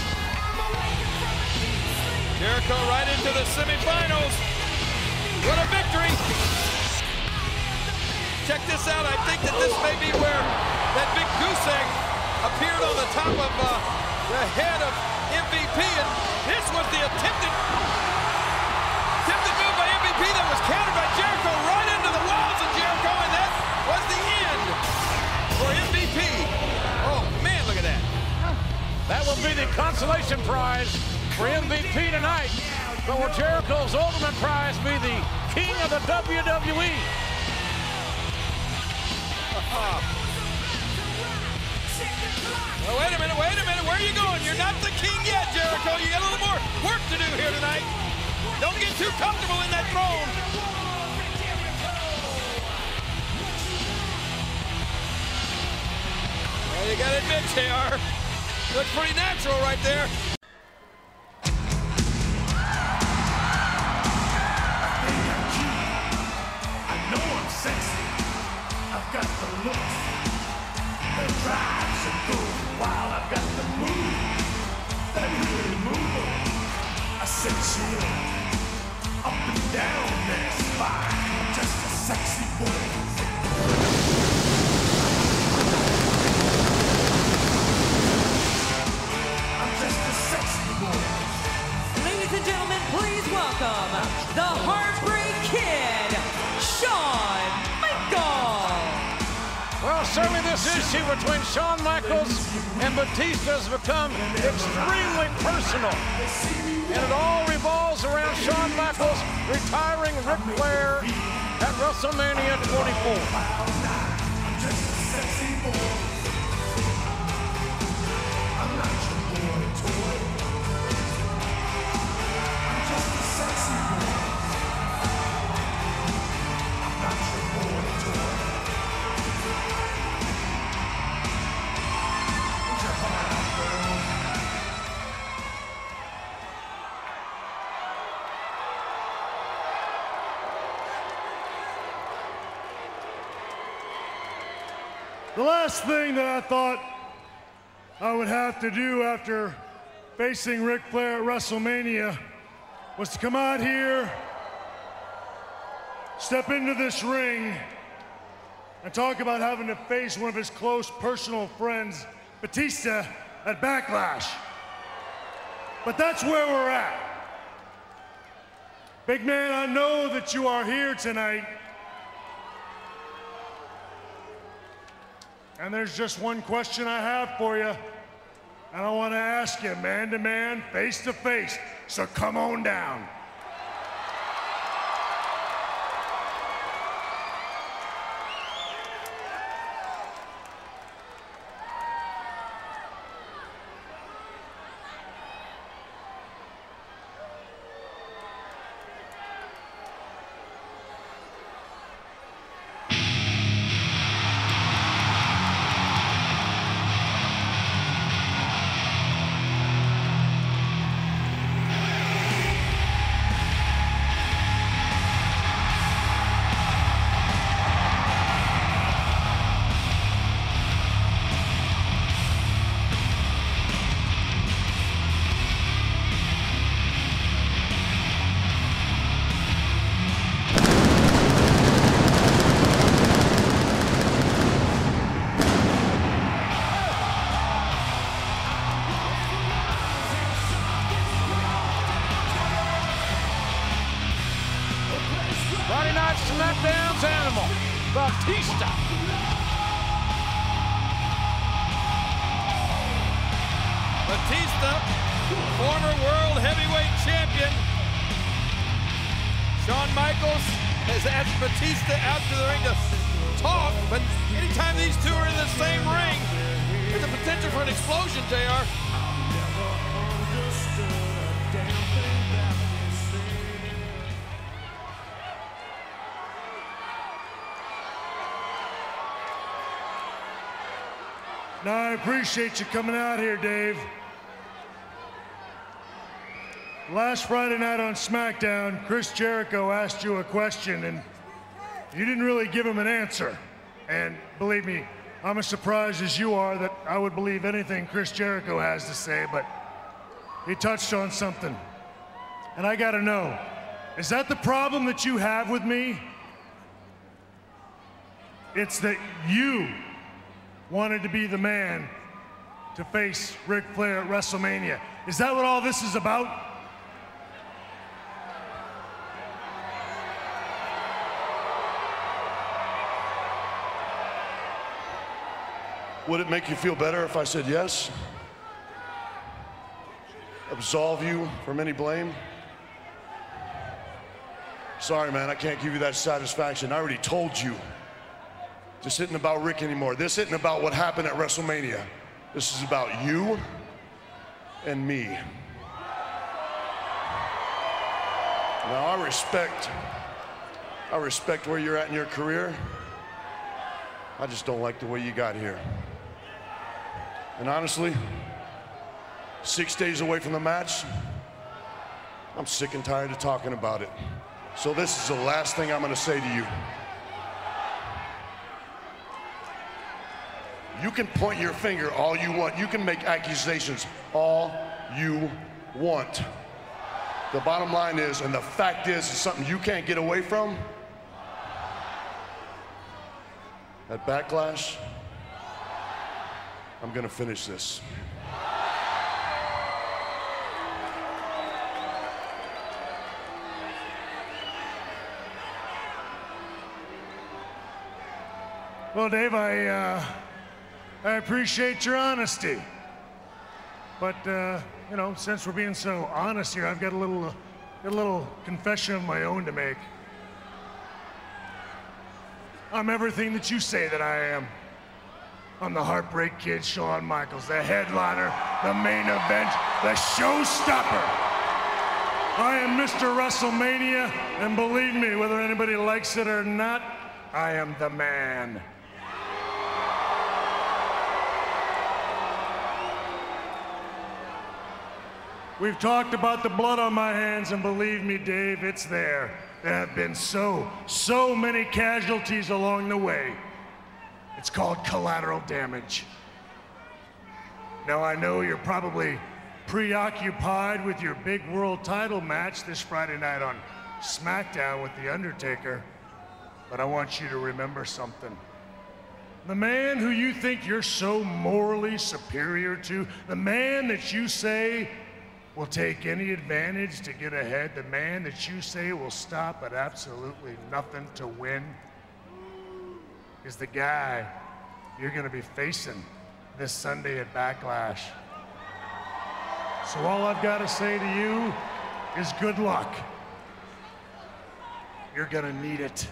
Jericho right into the semifinals. What a victory. Check this out. I think that this may be where that big goose egg appeared on the top of uh, the head of MVP. And this was the attempted, attempted move by MVP that was countered by Jericho right into the walls of Jericho. And that was the end for MVP. Oh, man, look at that. That will be the consolation prize for MVP tonight. But will Jericho's ultimate prize be the King of the? WWE? Well, wait a minute, wait a minute. Where are you going? You're not the king yet, Jericho. You got a little more work to do here tonight. Don't get too comfortable in that throne. Well, you gotta admit, JR, looks pretty natural right there. Welcome the Heartbreak Kid, Shawn Michaels. Well, certainly this issue between Shawn Michaels and Batista has become extremely personal. And it all revolves around Shawn Michaels retiring Ric Flair at WrestleMania 24. The last thing that I thought I would have to do after facing Ric Flair at WrestleMania was to come out here, step into this ring, and talk about having to face one of his close personal friends, Batista, at Backlash. But that's where we're at. Big man, I know that you are here tonight. And there's just one question I have for you. And I want to ask you man to man, face to face. So come on down. I appreciate you coming out here, Dave. Last Friday night on SmackDown, Chris Jericho asked you a question and you didn't really give him an answer. And believe me, I'm as surprised as you are that I would believe anything Chris Jericho has to say, but he touched on something. And I gotta know, is that the problem that you have with me? It's that you wanted to be the man to face Ric Flair at WrestleMania. Is that what all this is about? Would it make you feel better if I said yes? Absolve you from any blame? Sorry, man, I can't give you that satisfaction. I already told you. This isn't about Rick anymore. This isn't about what happened at WrestleMania. This is about you and me. Now, I respect, I respect where you're at in your career. I just don't like the way you got here. And honestly, six days away from the match, I'm sick and tired of talking about it. So this is the last thing I'm gonna say to you. You can point your finger all you want. You can make accusations all you want. The bottom line is, and the fact is, it's something you can't get away from. That Backlash, I'm gonna finish this. Well, Dave, I, uh, I appreciate your honesty. But, uh, you know, since we're being so honest here, I've got a little, uh, got a little confession of my own to make. I'm everything that you say that I am. I'm the Heartbreak Kid, Shawn Michaels, the headliner, the main event, the showstopper. I am Mr. WrestleMania, and believe me, whether anybody likes it or not, I am the man. We've talked about the blood on my hands, and believe me, Dave, it's there. There have been so, so many casualties along the way. It's called collateral damage. Now, I know you're probably preoccupied with your big world title match this Friday night on SmackDown with The Undertaker, but I want you to remember something. The man who you think you're so morally superior to, the man that you say will take any advantage to get ahead, the man that you say will stop at absolutely nothing to win, is the guy you're going to be facing this Sunday at Backlash. So all I've got to say to you is good luck. You're going to need it.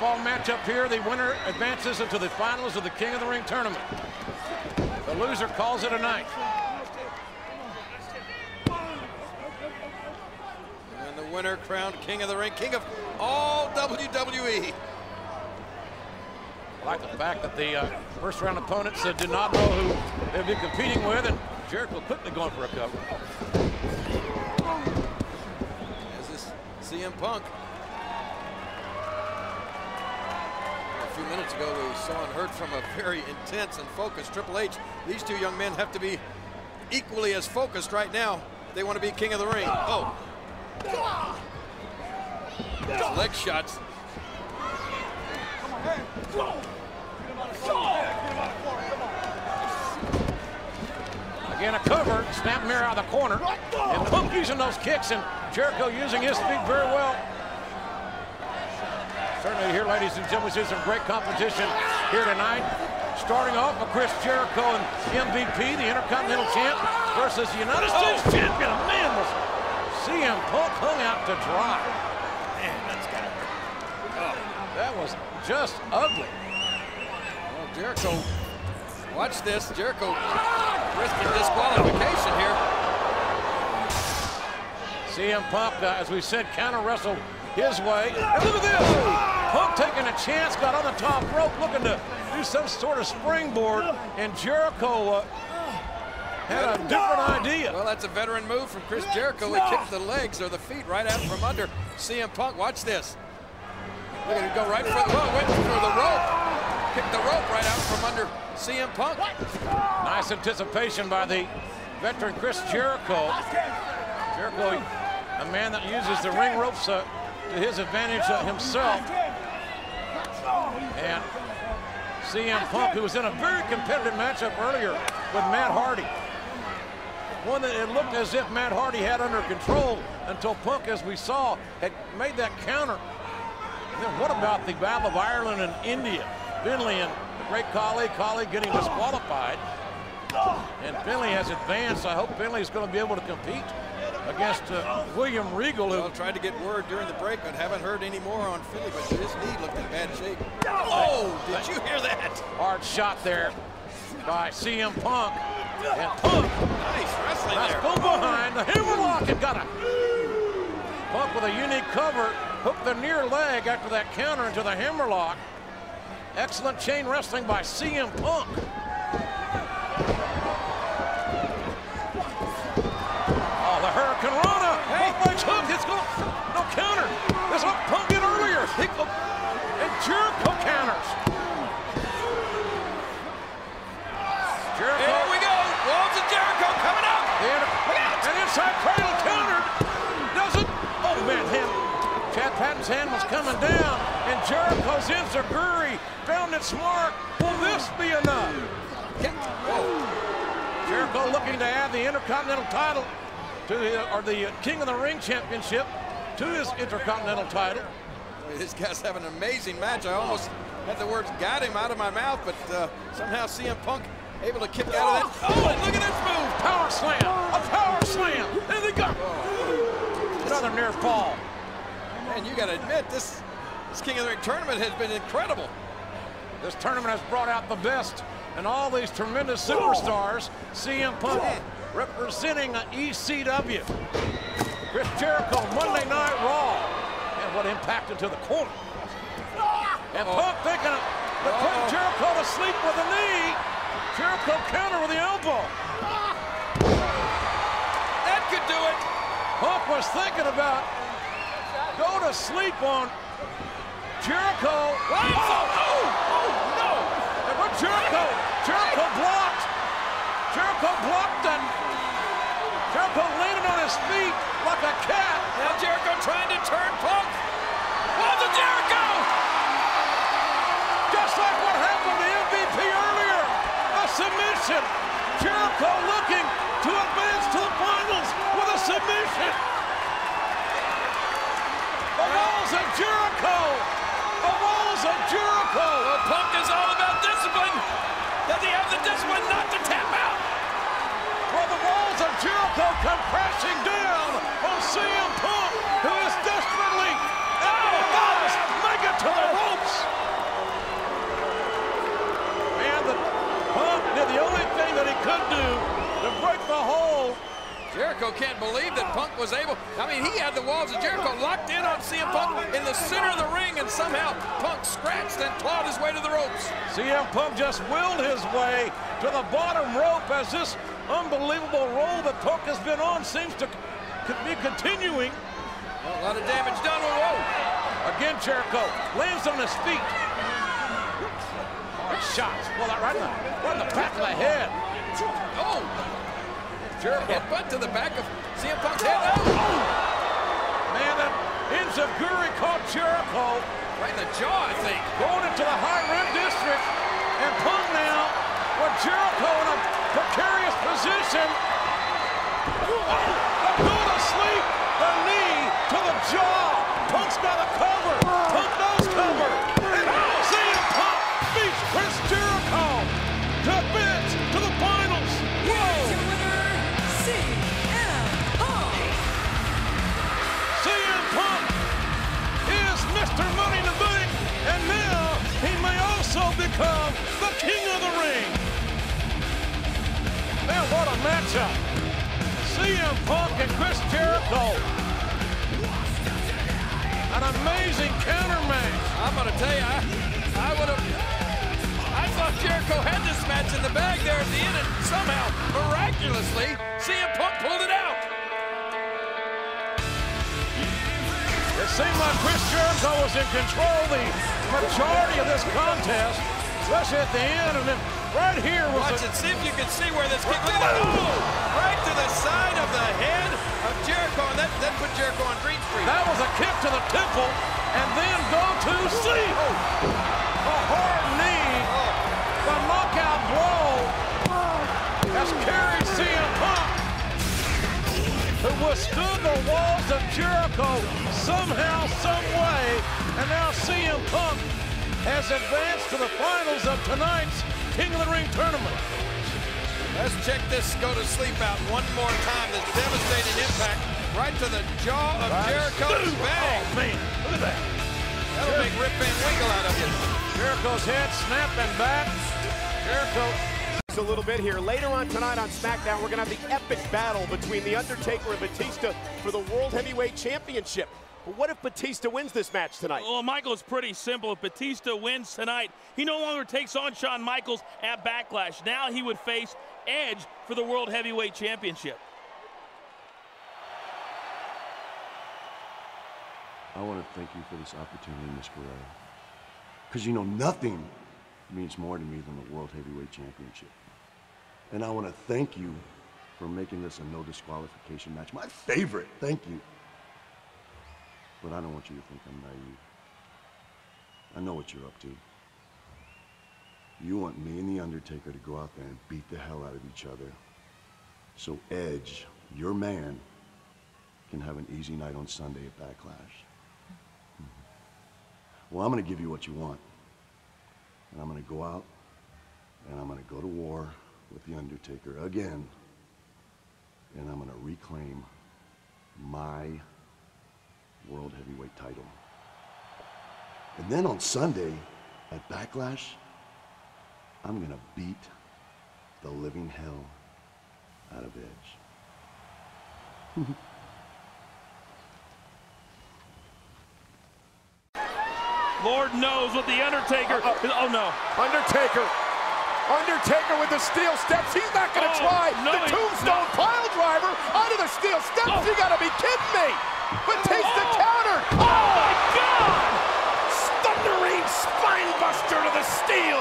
One fall matchup here. The winner advances into the finals of the King of the Ring tournament. The loser calls it a night. And the winner crowned King of the Ring, King of all WWE. I like the fact that the uh, first round opponents uh, did not know who they'd be competing with, and Jericho quickly going for a cover. As this CM Punk. A few minutes ago, we saw and heard from a very intense and focused Triple H. These two young men have to be equally as focused right now. They want to be king of the ring. Oh. Leg shots. Again, a cover, snapmare out of the corner. And Punk using those kicks and Jericho using his feet very well. Certainly here, ladies and gentlemen, see some great competition here tonight. Starting off with Chris Jericho and MVP, the Intercontinental Champ, versus the United States Champion. Man, was CM Punk hung out to dry. Man, that's got to hurt. That was just ugly. Well, Jericho, watch this. Jericho risking disqualification here. CM Punk, uh, as we said, counter wrestled his way. And look at this! Punk taking a chance, got on the top rope, looking to do some sort of springboard, and Jericho uh, had a different idea. Well, that's a veteran move from Chris Jericho. He kicked the legs or the feet right out from under CM Punk. Watch this. Look at him go right for the, well, went for the rope. Kicked the rope right out from under CM Punk. Nice anticipation by the veteran Chris Jericho. Jericho, a man that uses the ring ropes uh, to his advantage uh, himself. And CM Punk, who was in a very competitive matchup earlier with Matt Hardy. One that it looked as if Matt Hardy had under control until Punk, as we saw, had made that counter. Then what about the Battle of Ireland and India? Finlay and the great Khali, Khali getting disqualified. And Finlay has advanced. I hope Finlay is going to be able to compete against uh, William Regal. Who well, tried to get word during the break, but haven't heard any more on Finlay, but his knee looked in bad shape. Oh, did you hear that? Hard shot there by CM Punk. And Punk. Nice wrestling Let's there. go behind the hammerlock and got a Punk with a unique cover. Hooked the near leg after that counter into the hammerlock. Excellent chain wrestling by CM Punk. Oh, the Hurricane Hey. Punk. It's going. No counter. This what Punk in earlier. He, and Jericho counters. Jericho. Here we go. Walls of Jericho coming up. And, and inside cradle countered. Doesn't. Oh, man, hand. Chad Patton's hand was coming down. And Jericho's Enzuigiri found it smart. Will this be enough? Jericho looking to add the Intercontinental title to the, or the King of the Ring Championship to his Intercontinental title. These guys have an amazing match. I almost had the words got him out of my mouth, but uh, somehow CM Punk able to kick out of that. Oh, and look at this move. Power slam, a power slam, and they got another near fall. Man, you got to admit, this, this King of the Ring tournament has been incredible. This tournament has brought out the best in all these tremendous superstars. CM Punk representing ECW. Chris Jericho, Monday Night Raw. And what impact into the corner. And oh. Punk thinking of but putting oh. Jericho to sleep with a knee. Jericho counter with the elbow. That could do it. Punk was thinking about go to sleep on Jericho. Right. Oh, oh, oh, no. And what Jericho, Jericho blocked. Jericho blocked and Jericho landed on his feet like a cat. Now Jericho trying to turn Punk. Walls of Jericho. Just like what happened to MVP earlier. A submission. Jericho looking to advance to the finals with a submission. The walls of Jericho. The walls of Jericho. Well, Punk is all about discipline. Does he have the discipline not to Jericho compressing down on CM Punk, who is desperately out of this. Make it to the ropes. And the Punk did the only thing that he could do to break the hold. Jericho can't believe that Punk was able. I mean, he had the walls of Jericho locked in on CM Punk in the center of the ring, and somehow Punk scratched and clawed his way to the ropes. CM Punk just willed his way to the bottom rope as this unbelievable roll that Punk has been on seems to be continuing. A lot of damage done. Whoa. Again, Jericho lands on his feet. Hard shots. Well, right in the, right in the back of the head. Oh. Jericho butt to the back of CM Punk's head. Oh. oh! Man, that Enzuigiri caught Jericho. Right in the jaw, I think. Going into the high rim district. And Punk now with Jericho in a precarious position. Oh, the go to sleep. The knee to the jaw. Punk's got a cover. Punk does cover. And CM Punk beats Chris Jericho to advance to the finals. Whoa! CM Punk is Mr. Money in the Bank, and now he may also become the King of the Ring. Man, what a matchup. CM Punk and Chris Jericho. An amazing counter match. I'm going to tell you, I, I would have, I thought Jericho had this match in the bag there at the end, and somehow, miraculously, CM Punk pulled it out. It seemed like Chris Jericho was in control the majority of this contest, especially at the end, and then right here was Watch it, see if you can see where this kick, look at oh, right to the side of the head of Jericho, and that, that put Jericho on Green Street. That was a kick to the temple, and then go to sleep. Oh! A hard knee, oh! the knockout blow. Has carried CM Punk, who withstood the walls of Jericho somehow, some way, and now CM Punk has advanced to the finals of tonight's King of the Ring tournament. Let's check this go to sleep out one more time. This devastating impact right to the jaw of Right. Jericho's Boom. bag. Oh, man, look at that. That'll make Rip Van Winkle out of you. Jericho's head snapping back. Jericho a little bit here. Later on tonight on SmackDown, we're going to have the epic battle between The Undertaker and Batista for the World Heavyweight Championship. But what if Batista wins this match tonight? Oh, well, Michael, it's pretty simple. If Batista wins tonight, he no longer takes on Shawn Michaels at Backlash. Now he would face Edge for the World Heavyweight Championship. I want to thank you for this opportunity, Miss Guerrero. Because you know, nothing means more to me than the World Heavyweight Championship. And I want to thank you for making this a no disqualification match. My favorite. Thank you. But I don't want you to think I'm naive. I know what you're up to. You want me and The Undertaker to go out there and beat the hell out of each other. So Edge, your man, can have an easy night on Sunday at Backlash. Mm-hmm. Well, I'm going to give you what you want. And I'm going to go out and I'm going to go to war with The Undertaker again. And I'm going to reclaim my World Heavyweight title. And then on Sunday at Backlash, I'm going to beat the living hell out of Edge. Lord knows what The Undertaker is. Oh, no. Undertaker. Undertaker with the steel steps. He's not going to Oh, try no, the he- tombstone pile driver onto the steel steps. Oh. You got to be kidding me. Batista countered. Oh, my God! Thundering spine buster to the steel.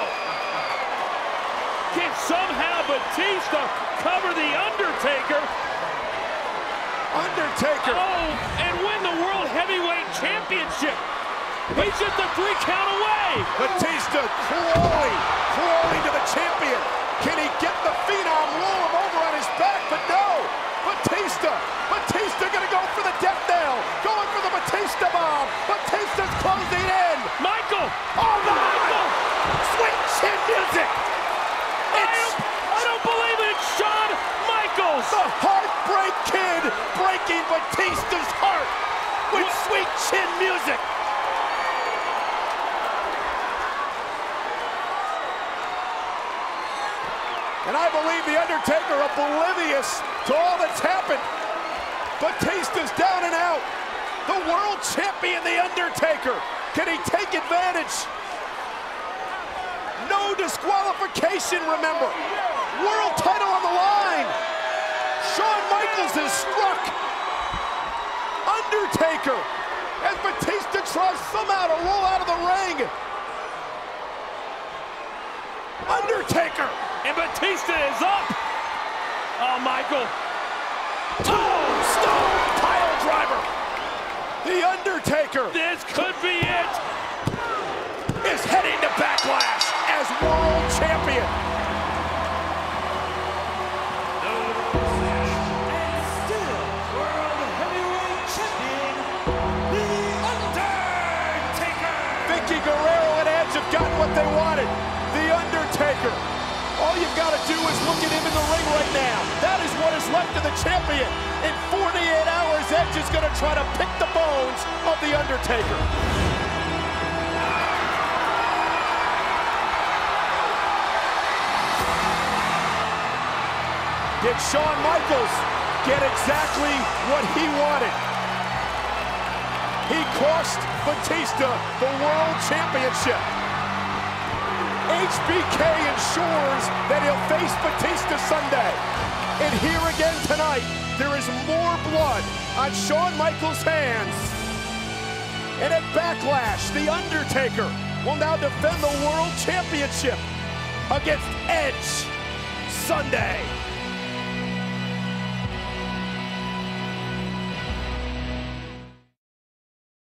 Can somehow Batista cover The Undertaker? Undertaker. Oh, and win the World Heavyweight Championship. He's just a three count away. Batista crawling, crawling to the champion. Can he get the Phenom, roll him over on his back? But no. Batista, Batista gonna go for the death nail. Going for the Batista bomb. Batista's closing in. Michael. Oh my. Sweet chin music. I don't, I don't believe it. It's Shawn Michaels. The Heartbreak Kid breaking Batista's heart with sweet chin music. And I believe The Undertaker, oblivious to all that's happened, world champion, The Undertaker. Can he take advantage? No disqualification, remember. World title on the line. Shawn Michaels is struck. Undertaker, as Batista tries somehow to roll out of the ring. Undertaker. And Batista is up. Oh, Michael. Oh! Tombstone pile driver. The Undertaker. This could be it. Is heading to Backlash as world champion. And still world heavyweight champion, The Undertaker. Vickie Guerrero and Edge have gotten what they wanted. The Undertaker. All you've got to do is look at him in the ring right now. That is what is left of the champion. In 48 hours, Edge is going to try to pick the bones of The Undertaker. Did Shawn Michaels get exactly what he wanted? He cost Batista the World Championship. HBK ensures that he'll face Batista Sunday. And here again tonight, there is more blood on Shawn Michaels' hands. And at Backlash, The Undertaker will now defend the World Championship against Edge Sunday.